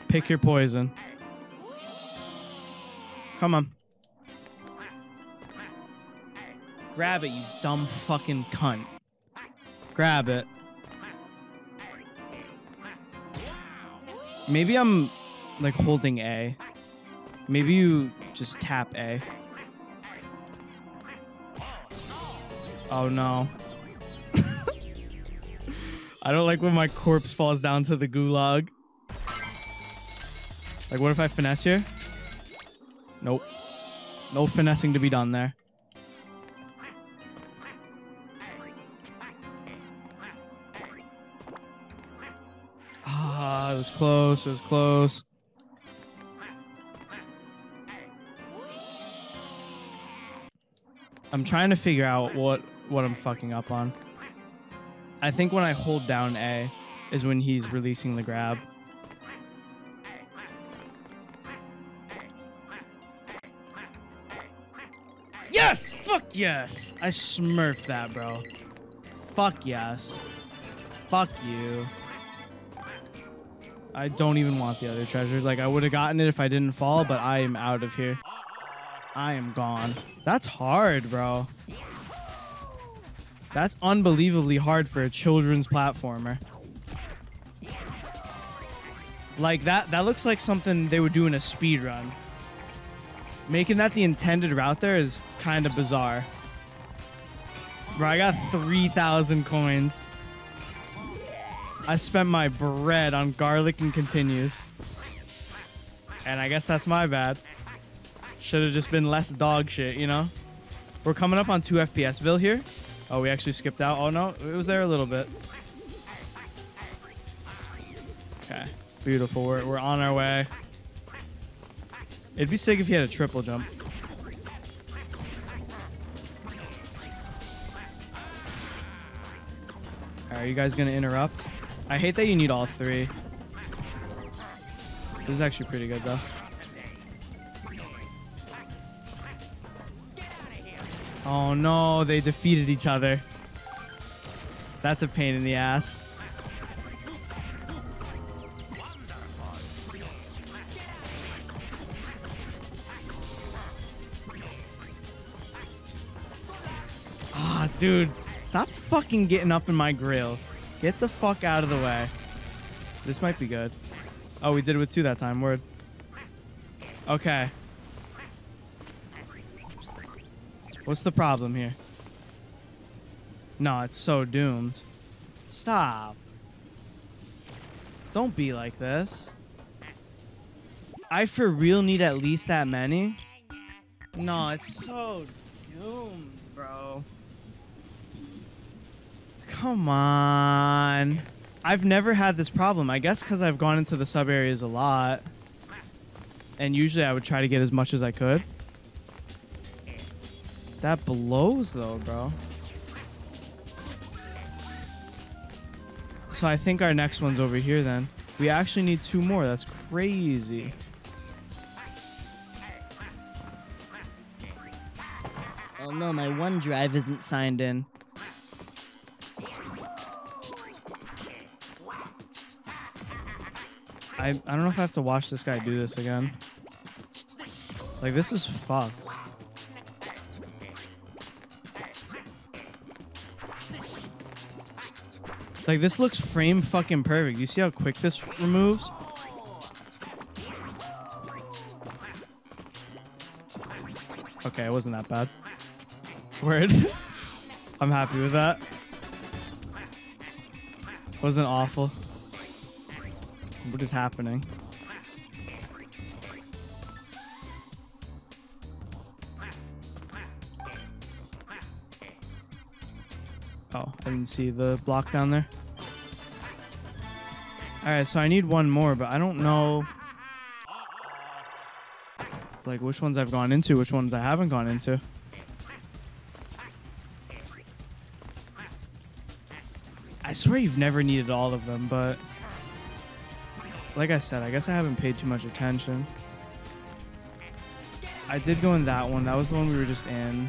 Pick your poison. Come on. Grab it, you dumb fucking cunt. Grab it. Maybe I'm like holding A. Maybe you just tap A. Oh no. *laughs* I don't like when my corpse falls down to the gulag. Like, what if I finesse here? Nope. No finessing to be done there. Close. It was close. I'm trying to figure out what what I'm fucking up on. I think when I hold down A is when he's releasing the grab. Yes! Fuck yes! I smurfed that, bro. Fuck yes. Fuck you. I don't even want the other treasures. Like, I would have gotten it if I didn't fall, but I am out of here. I am gone. That's hard, bro. That's unbelievably hard for a children's platformer. Like, that, that looks like something they would do in a speed run. Making that the intended route there is kind of bizarre. Bro, I got 3,000 coins. I spent my bread on garlic and continues. And I guess that's my bad. Should have just been less dog shit, you know? We're coming up on 2 FPSville here. Oh, we actually skipped out. Oh, no. It was there a little bit. Okay. Beautiful. We're, we're on our way. It'd be sick if he had a triple jump. Are you guys going to interrupt? I hate that you need all three. This is actually pretty good, though. Oh no, they defeated each other. That's a pain in the ass. Ah, dude. Stop fucking getting up in my grill. Get the fuck out of the way. This might be good. Oh, we did it with two that time. Word. Okay. What's the problem here? No, it's so doomed. Stop. Don't be like this. I for real need at least that many? No, it's so doomed, bro. Come on. I've never had this problem. I guess because I've gone into the sub areas a lot. And usually I would try to get as much as I could. That blows though, bro. So I think our next one's over here then. We actually need two more. That's crazy. Oh no, my OneDrive isn't signed in. I, I don't know if I have to watch this guy do this again. Like, this is fucked. Like, this looks frame fucking perfect. You see how quick this removes? Okay, it wasn't that bad. Word. *laughs* I'm happy with that. Wasn't awful. What is happening? Oh, I didn't see the block down there. Alright, so I need one more, but I don't know like which ones I've gone into, which ones I haven't gone into. I swear you've never needed all of them, but like I said, I guess I haven't paid too much attention. I did go in that one. That was the one we were just in.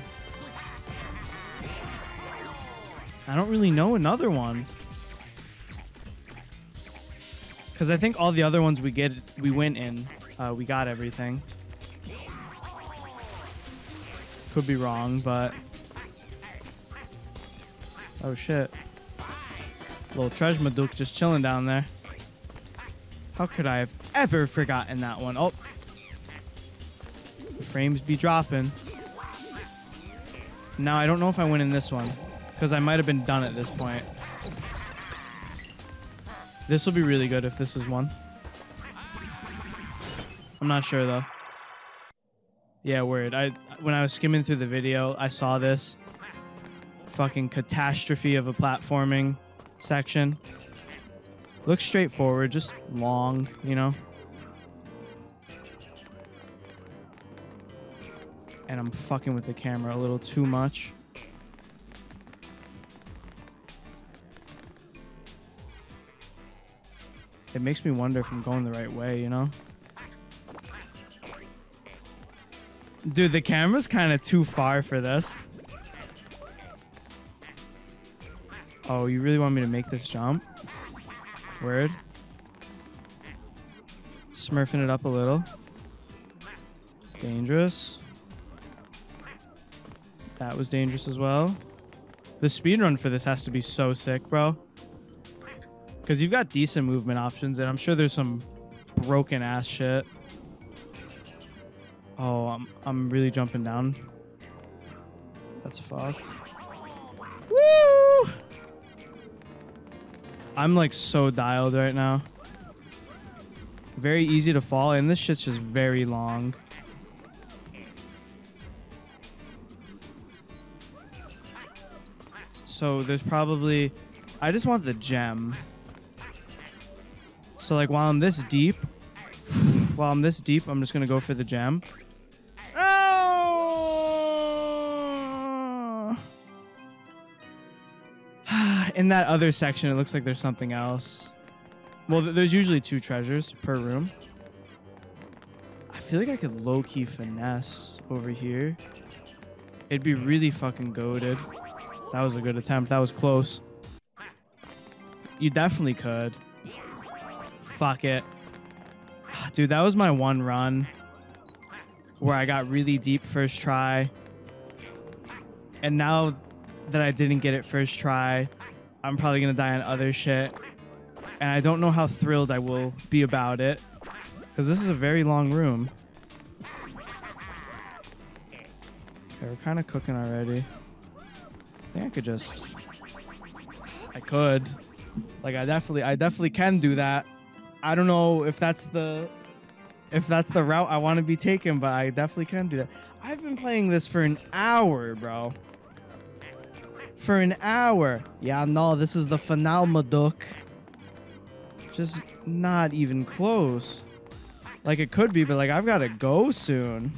I don't really know another one. Because I think all the other ones we get, we went in, uh, we got everything. Could be wrong, but... Oh shit. Little Trejmaduk just chilling down there. How could I have ever forgotten that one? Oh. Frames be dropping. Now, I don't know if I went in this one. Because I might have been done at this point. This will be really good if this is one. I'm not sure, though. Yeah, word. I When I was skimming through the video, I saw this. Fucking catastrophe of a platforming section. Looks straightforward, just long, you know? And I'm fucking with the camera a little too much. It makes me wonder if I'm going the right way, you know? Dude, the camera's kind of too far for this. Oh, you really want me to make this jump? Word. Smurfing it up a little. Dangerous. That was dangerous as well. The speed run for this has to be so sick, bro. Because you've got decent movement options, and I'm sure there's some broken ass shit. Oh, I'm, I'm really jumping down. That's fucked. I'm like so dialed right now. Very easy to fall, and this shit's just very long. So there's probably... I just want the gem. So like while I'm this deep, *sighs* while I'm this deep, I'm just gonna go for the gem. In that other section, it looks like there's something else. Well, th- there's usually two treasures per room. I feel like I could low-key finesse over here. It'd be really fucking goaded. That was a good attempt. That was close. You definitely could. Fuck it. Ah, dude, that was my one run where I got really deep first try. And now that I didn't get it first try, I'm probably to die on other shit. And I don't know how thrilled I will be about it. Because this is a very long room. Okay, we're kind of cooking already. I think I could just. I could. Like I definitely, I definitely can do that. I don't know if that's the, if that's the route I want to be taken, but I definitely can do that. I've been playing this for an hour, bro. For an hour. Yeah, no, this is the Finalmaduke. Just not even close. Like it could be, but like I've got to go soon.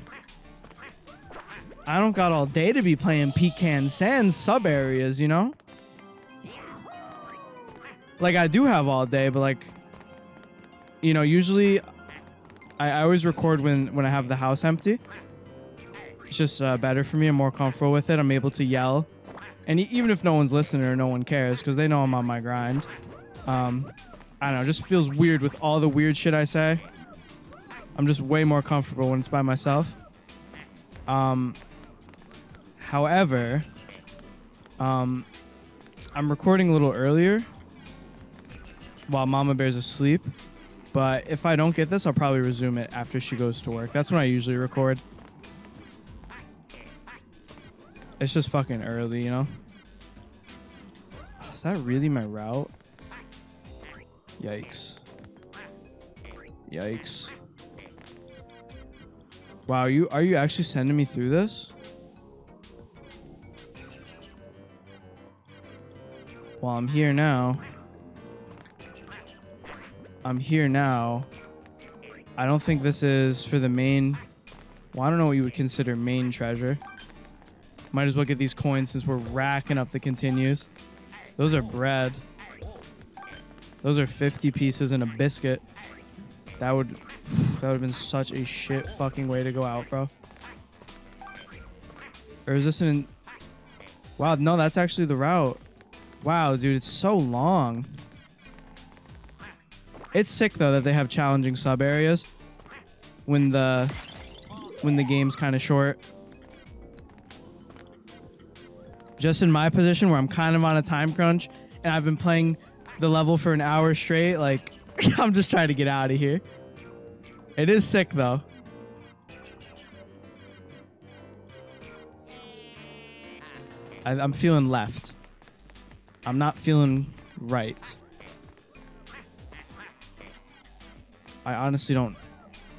I don't got all day to be playing Pecan Sand sub areas, you know? Like I do have all day, but like you know, usually I, I always record when when I have the house empty. It's just uh, better for me. I'm more comfortable with it. I'm able to yell, and even if no one's listening or no one cares, because they know I'm on my grind. Um, I don't know. Just feels weird with all the weird shit I say. I'm just way more comfortable when it's by myself. Um, however, um, I'm recording a little earlier while Mama Bear's asleep. But if I don't get this, I'll probably resume it after she goes to work. That's when I usually record. It's just fucking early, you know? Is that really my route? Yikes. Yikes. Wow, are you are you actually sending me through this? Well, I'm here now. I'm here now. I don't think this is for the main. Well, I don't know what you would consider main treasure. Might as well get these coins since we're racking up the continues. Those are bread. Those are 50 pieces and a biscuit. That would *sighs* that would have been such a shit fucking way to go out, bro. Or is this an Wow, no, that's actually the route. Wow, dude, it's so long. It's sick though that they have challenging sub areas when the when the game's kind of short. Just in my position where I'm kind of on a time crunch and I've been playing the level for an hour straight, like *laughs* I'm just trying to get out of here. It is sick though. I, I'm feeling left. I'm not feeling right. I honestly don't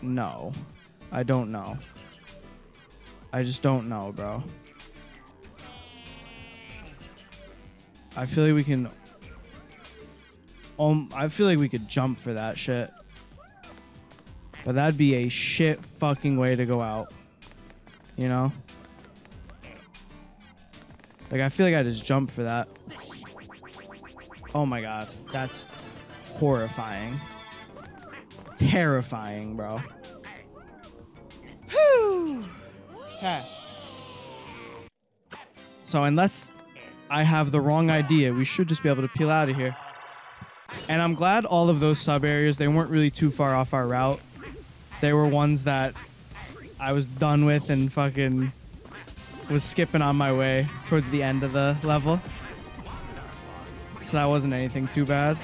know. I don't know. I just don't know, bro. I feel like we can. Um, I feel like we could jump for that shit. But that'd be a shit fucking way to go out. You know? Like, I feel like I just jumped for that. Oh my god. That's horrifying. Terrifying, bro. Whew. Okay. So, unless I have the wrong idea, we should just be able to peel out of here. And I'm glad all of those sub areas, they weren't really too far off our route. They were ones that I was done with and fucking was skipping on my way towards the end of the level. So that wasn't anything too bad.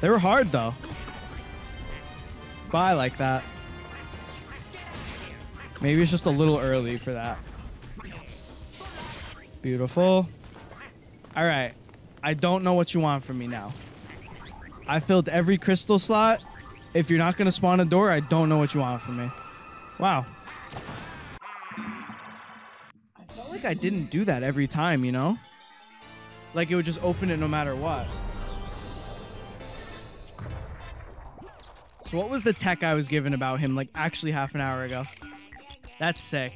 They were hard though. But I like that. Maybe it's just a little early for that. Beautiful. All right. I don't know what you want from me now. I filled every crystal slot. If you're not going to spawn a door, I don't know what you want from me. Wow. I felt like I didn't do that every time, you know? Like it would just open it no matter what. So what was the tech I was given about him like actually half an hour ago? That's sick.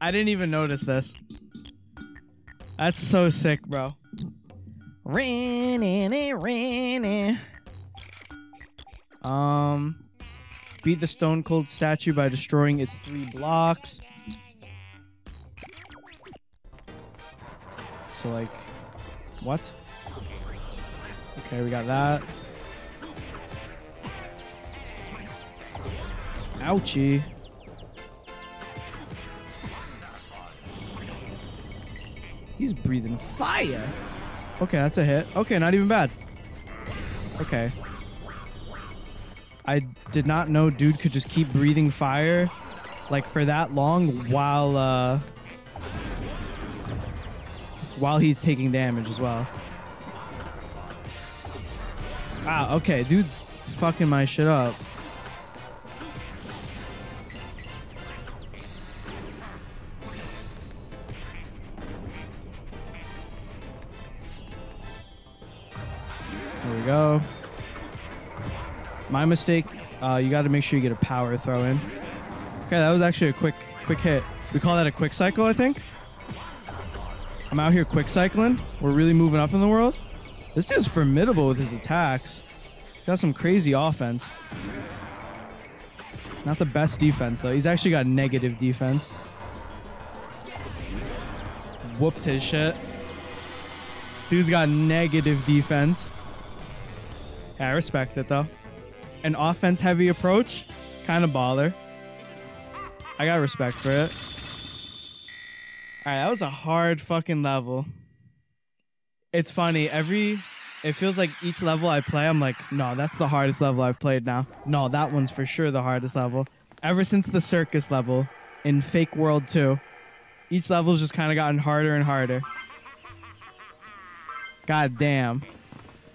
I didn't even notice this. That's so sick, bro. Um, beat the Stone Cold statue by destroying its three blocks. So like, what? Okay, we got that. Ouchie. He's breathing fire. Okay, that's a hit. Okay, not even bad. Okay. I did not know dude could just keep breathing fire like for that long while uh while he's taking damage as well. Wow, okay, dude's fucking my shit up. My mistake. Uh, you got to make sure you get a power throw in. Okay, that was actually a quick, quick hit. We call that a quick cycle, I think. I'm out here quick cycling. We're really moving up in the world. This dude's formidable with his attacks. Got some crazy offense. Not the best defense though. He's actually got negative defense. Whooped his shit. Dude's got negative defense. Yeah, I respect it though. An offense heavy approach, kind of baller. I got respect for it. All right, that was a hard fucking level. It's funny. Every, it feels like each level I play, I'm like, no, that's the hardest level I've played now. No, that one's for sure the hardest level. Ever since the circus level in Fake World 2, each level's just kind of gotten harder and harder. God damn.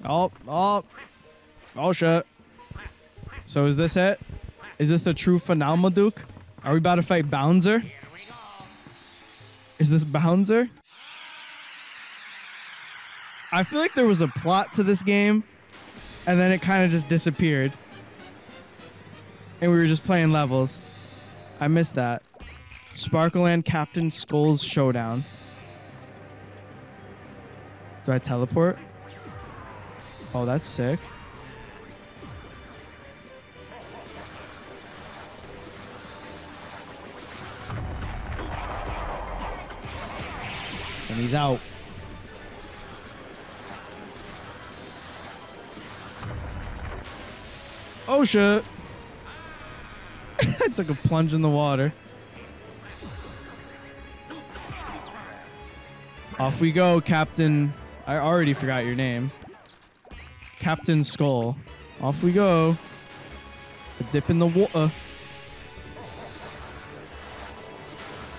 Oh, oh, oh shit. So is this it? Is this the true Phenomenal Duke? Are we about to fight Bouncer? Is this Bouncer? I feel like there was a plot to this game, and then it kind of just disappeared. And we were just playing levels. I missed that. Sparkleland Captain Skull's Showdown. Do I teleport? Oh, that's sick. He's out. Oh shit. *laughs* I took a plunge in the water. Off we go, Captain. I already forgot your name. Captain Skull. Off we go. A dip in the water. Uh.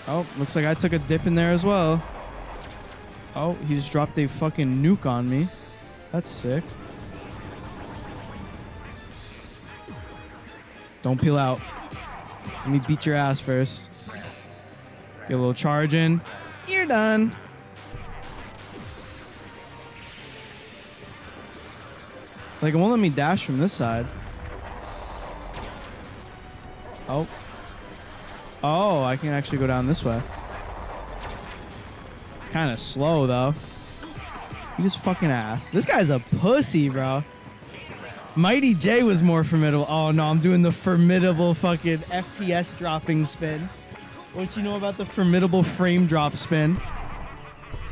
Oh, looks like I took a dip in there as well. Oh, he just dropped a fucking nuke on me. That's sick. Don't peel out. Let me beat your ass first. Get a little charge in. You're done. Like, it won't let me dash from this side. Oh. Oh, I can actually go down this way. Kind of slow, though. You just fucking ass. This guy's a pussy, bro. Mighty J was more formidable. Oh, no, I'm doing the formidable fucking FPS dropping spin. What you know about the formidable frame drop spin?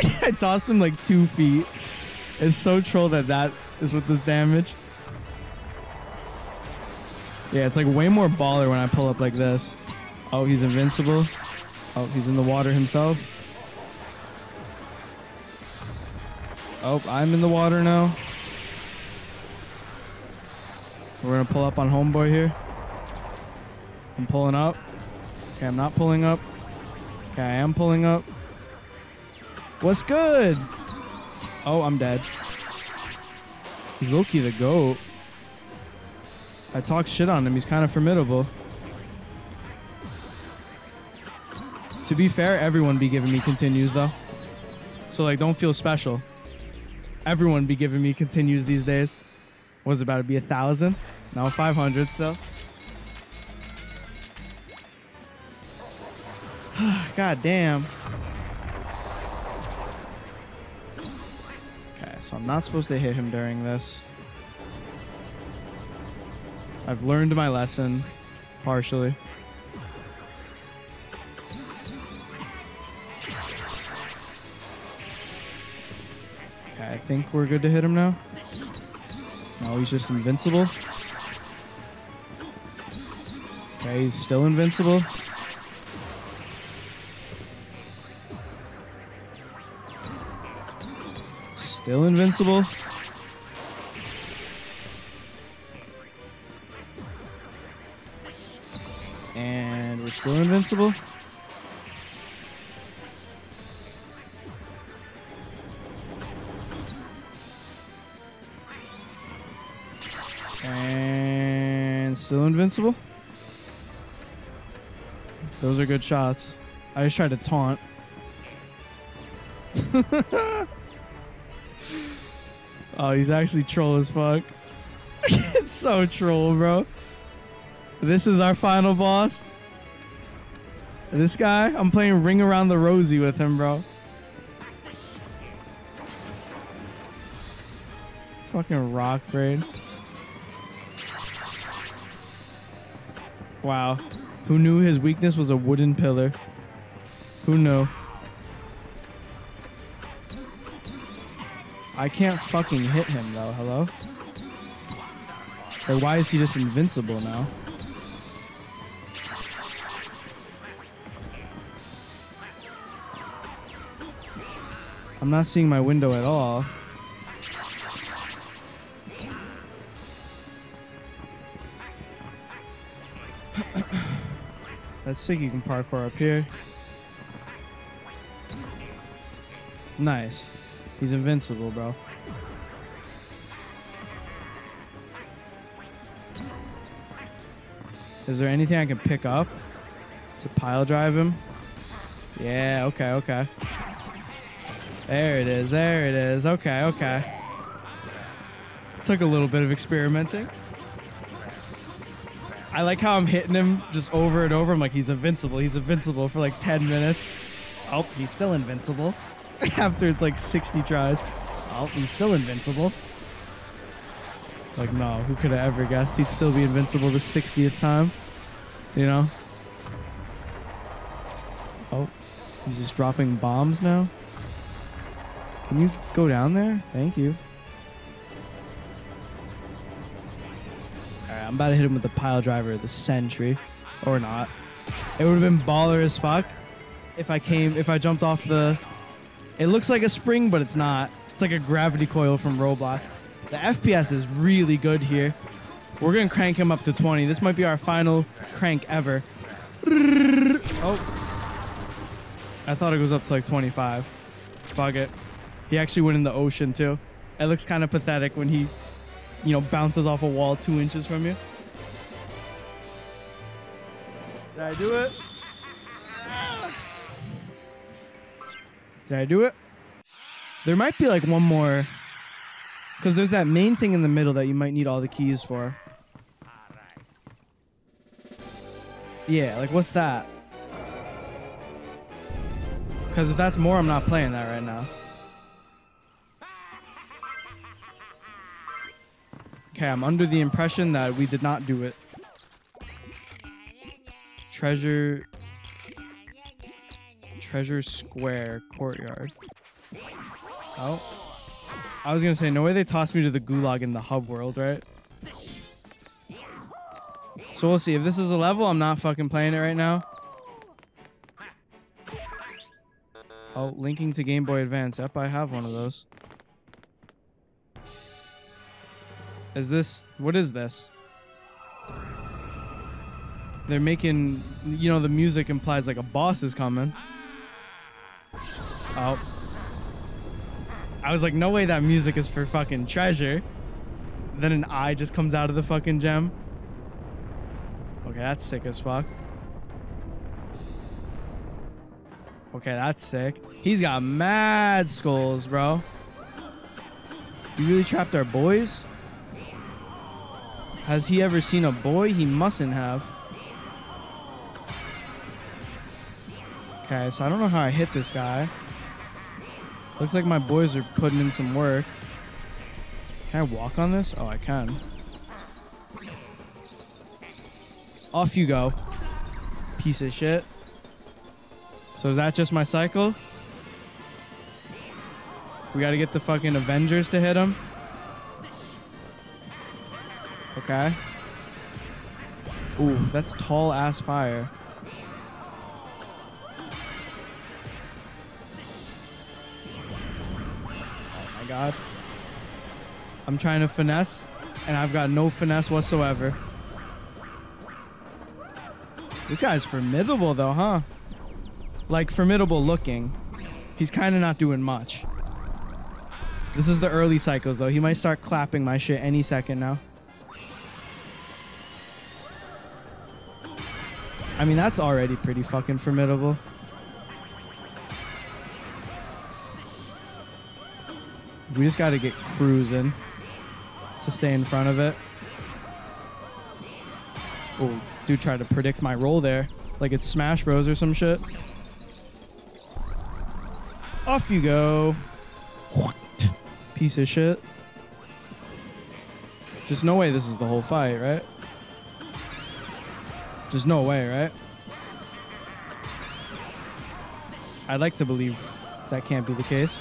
*laughs* I tossed him like two feet. It's so troll that that is with this damage. Yeah, it's like way more baller when I pull up like this. Oh, he's invincible. Oh, he's in the water himself. Oh, I'm in the water now. We're gonna pull up on homeboy here. I'm pulling up. Okay, I'm not pulling up. Okay, I am pulling up. What's good? Oh, I'm dead. He's Loki the goat. I talk shit on him. He's kind of formidable. To be fair, everyone be giving me continues though. So like, don't feel special. Everyone be giving me continues these days. Was about to be a thousand. Now 500 still. *sighs* God damn. Okay, so I'm not supposed to hit him during this. I've learned my lesson, partially. Think we're good to hit him now. No, he's just invincible. Okay, he's still invincible. Still invincible. And we're still invincible? Still invincible? Those are good shots. I just tried to taunt. *laughs* oh, he's actually troll as fuck. *laughs* it's so troll, bro. This is our final boss. This guy, I'm playing Ring Around the Rosie with him, bro. Fucking rock braid. Wow. Who knew his weakness was a wooden pillar? Who knew? I can't fucking hit him though. Hello? Like, why is he just invincible now? I'm not seeing my window at all. That's sick. You can parkour up here. Nice. He's invincible, bro. Is there anything I can pick up to pile drive him? Yeah, okay, okay. There it is, there it is. Okay, okay. Took a little bit of experimenting. I like how I'm hitting him just over and over. I'm like, he's invincible, he's invincible for like 10 minutes. Oh, he's still invincible. *laughs* After it's like 60 tries. Oh, he's still invincible. Like, no, who could have ever guessed he'd still be invincible the 60th time? You know? Oh, he's just dropping bombs now? Can you go down there? Thank you. I'm about to hit him with the pile driver, the sentry. Or not. It would have been baller as fuck if I came, if I jumped off the. It looks like a spring, but it's not. It's like a gravity coil from Roblox. The FPS is really good here. We're gonna crank him up to 20. This might be our final crank ever. Oh. I thought it goes up to like 25. Fuck it. He actually went in the ocean too. It looks kind of pathetic when he, you know, bounces off a wall two inches from you. Did I do it? Did I do it? There might be like one more. Because there's that main thing in the middle that you might need all the keys for. Yeah, like what's that? Because if that's more, I'm not playing that right now. Okay, I'm under the impression that we did not do it. Treasure... Treasure Square Courtyard. Oh. I was gonna say, no way they tossed me to the gulag in the hub world, right? So we'll see. If this is a level, I'm not fucking playing it right now. Oh, linking to Game Boy Advance. Yep, I have one of those. Is this... What is this? They're making... You know, the music implies like a boss is coming. Oh. I was like, no way that music is for fucking treasure. Then an eye just comes out of the fucking gem. Okay, that's sick as fuck. Okay, that's sick. He's got mad skulls, bro. You really trapped our boys? Has he ever seen a boy? He mustn't have. Okay, so I don't know how I hit this guy. Looks like my boys are putting in some work. Can I walk on this? Oh, I can. Off you go. Piece of shit. So is that just my cycle? We gotta get the fucking Avengers to hit him. Okay. Oof, that's tall ass fire. Oh my god. I'm trying to finesse, and I've got no finesse whatsoever. This guy's formidable though, huh? Like formidable looking. He's kind of not doing much. This is the early cycles though. He might start clapping my shit any second now. I mean, that's already pretty fucking formidable. We just got to get cruising to stay in front of it. Oh, dude tried to predict my roll there. Like it's Smash Bros or some shit. Off you go. Piece of shit. Just no way this is the whole fight, right? Just no way, right? I'd like to believe that can't be the case.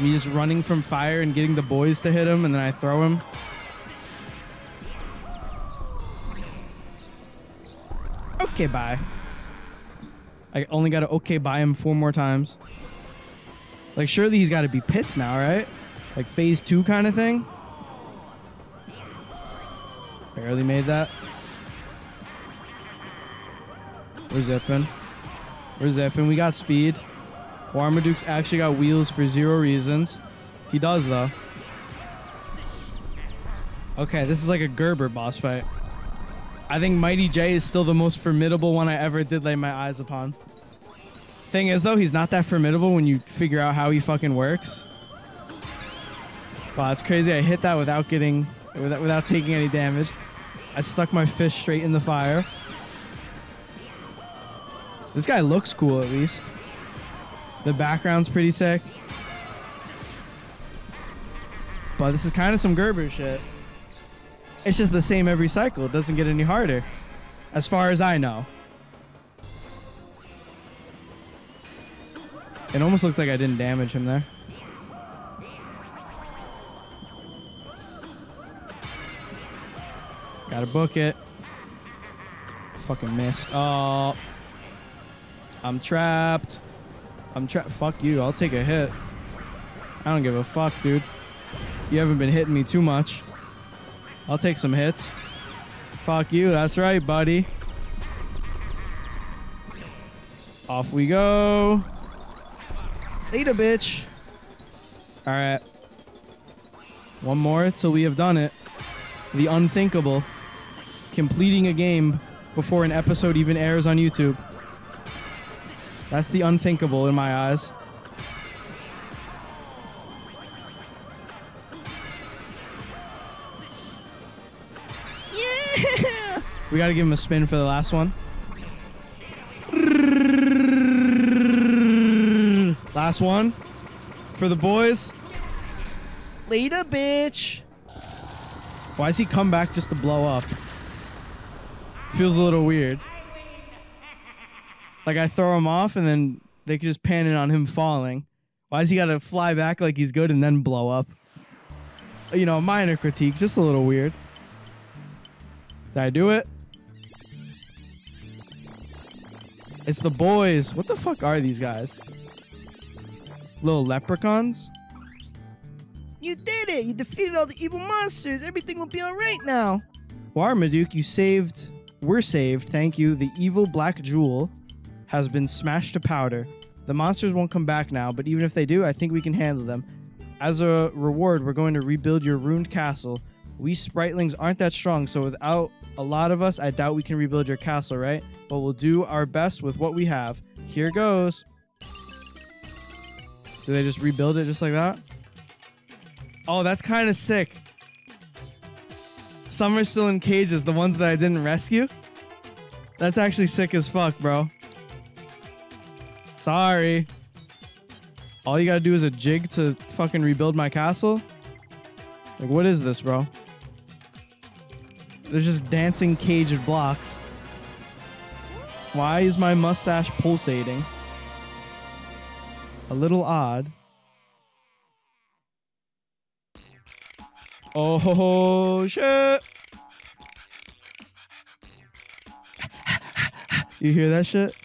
Me just running from fire and getting the boys to hit him, and then I throw him. Okay, bye. I only got to okay bye him four more times. Like, surely he's got to be pissed now, right? Like phase two kind of thing. Barely made that. We're zipping. We're zipping. We got speed. Warmaduke's actually got wheels for zero reasons. He does, though. Okay, this is like a Gerber boss fight. I think Mighty J is still the most formidable one I ever did lay my eyes upon. Thing is, though, he's not that formidable when you figure out how he fucking works. Wow, it's crazy. I hit that without getting, without, without taking any damage. I stuck my fish straight in the fire. This guy looks cool, at least. The background's pretty sick. But this is kind of some Gerber shit. It's just the same every cycle. It doesn't get any harder. As far as I know. It almost looks like I didn't damage him there. Gotta book it. Fucking missed. Oh. I'm trapped. I'm trapped. Fuck you. I'll take a hit. I don't give a fuck, dude. You haven't been hitting me too much. I'll take some hits. Fuck you. That's right, buddy. Off we go. Later, bitch. All right. One more till we have done it. The unthinkable. Completing a game before an episode even airs on YouTube. That's the unthinkable in my eyes. Yeah! We gotta give him a spin for the last one. Last one for the boys. Later, bitch. Why does he come back just to blow up? Feels a little weird. Like I throw him off and then they can just pan in on him falling. Why does he gotta fly back like he's good and then blow up? You know, minor critique, just a little weird. Did I do it? It's the boys. What the fuck are these guys? Little leprechauns? You did it! You defeated all the evil monsters! Everything will be alright now! Warmaduke, you saved. We're saved, thank you. The evil black jewel has been smashed to powder. The monsters won't come back now, but even if they do, I think we can handle them. As a reward, we're going to rebuild your ruined castle. We Spritelings aren't that strong, so without a lot of us, I doubt we can rebuild your castle, right? But we'll do our best with what we have. Here goes. Do they just rebuild it just like that? Oh, that's kind of sick. Some are still in cages, the ones that I didn't rescue. That's actually sick as fuck, bro. Sorry. All you gotta do is a jig to fucking rebuild my castle? Like, what is this, bro? There's just dancing caged blocks. Why is my mustache pulsating? A little odd. Oh shit! You hear that shit?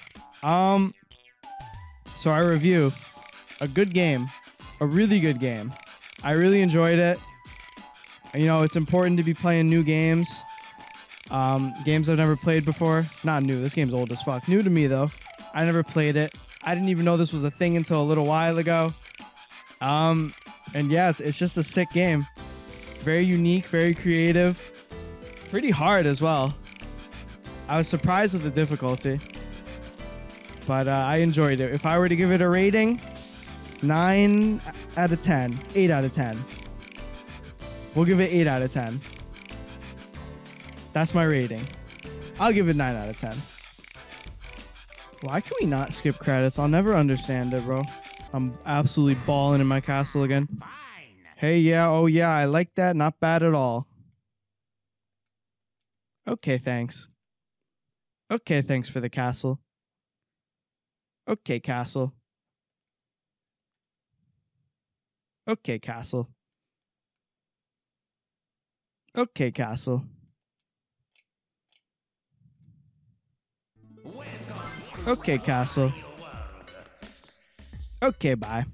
Um, so I review a good game, a really good game. I really enjoyed it. You know, it's important to be playing new games. Um, games I've never played before. Not new. This game's old as fuck. New to me though. I never played it. I didn't even know this was a thing until a little while ago. Um, and yeah, it's, it's just a sick game. Very unique, very creative, pretty hard as well. I was surprised with the difficulty, but uh, I enjoyed it. If I were to give it a rating, nine out of ten, eight out of ten. We'll give it eight out of ten. That's my rating. I'll give it nine out of ten. Why can we not skip credits? I'll never understand it, bro. I'm absolutely balling in my castle again. Hey, yeah, oh yeah, I like that. Not bad at all. Okay, thanks. Okay, thanks for the castle. Okay, castle. Okay, castle. Okay, castle. Okay, castle. Okay, bye.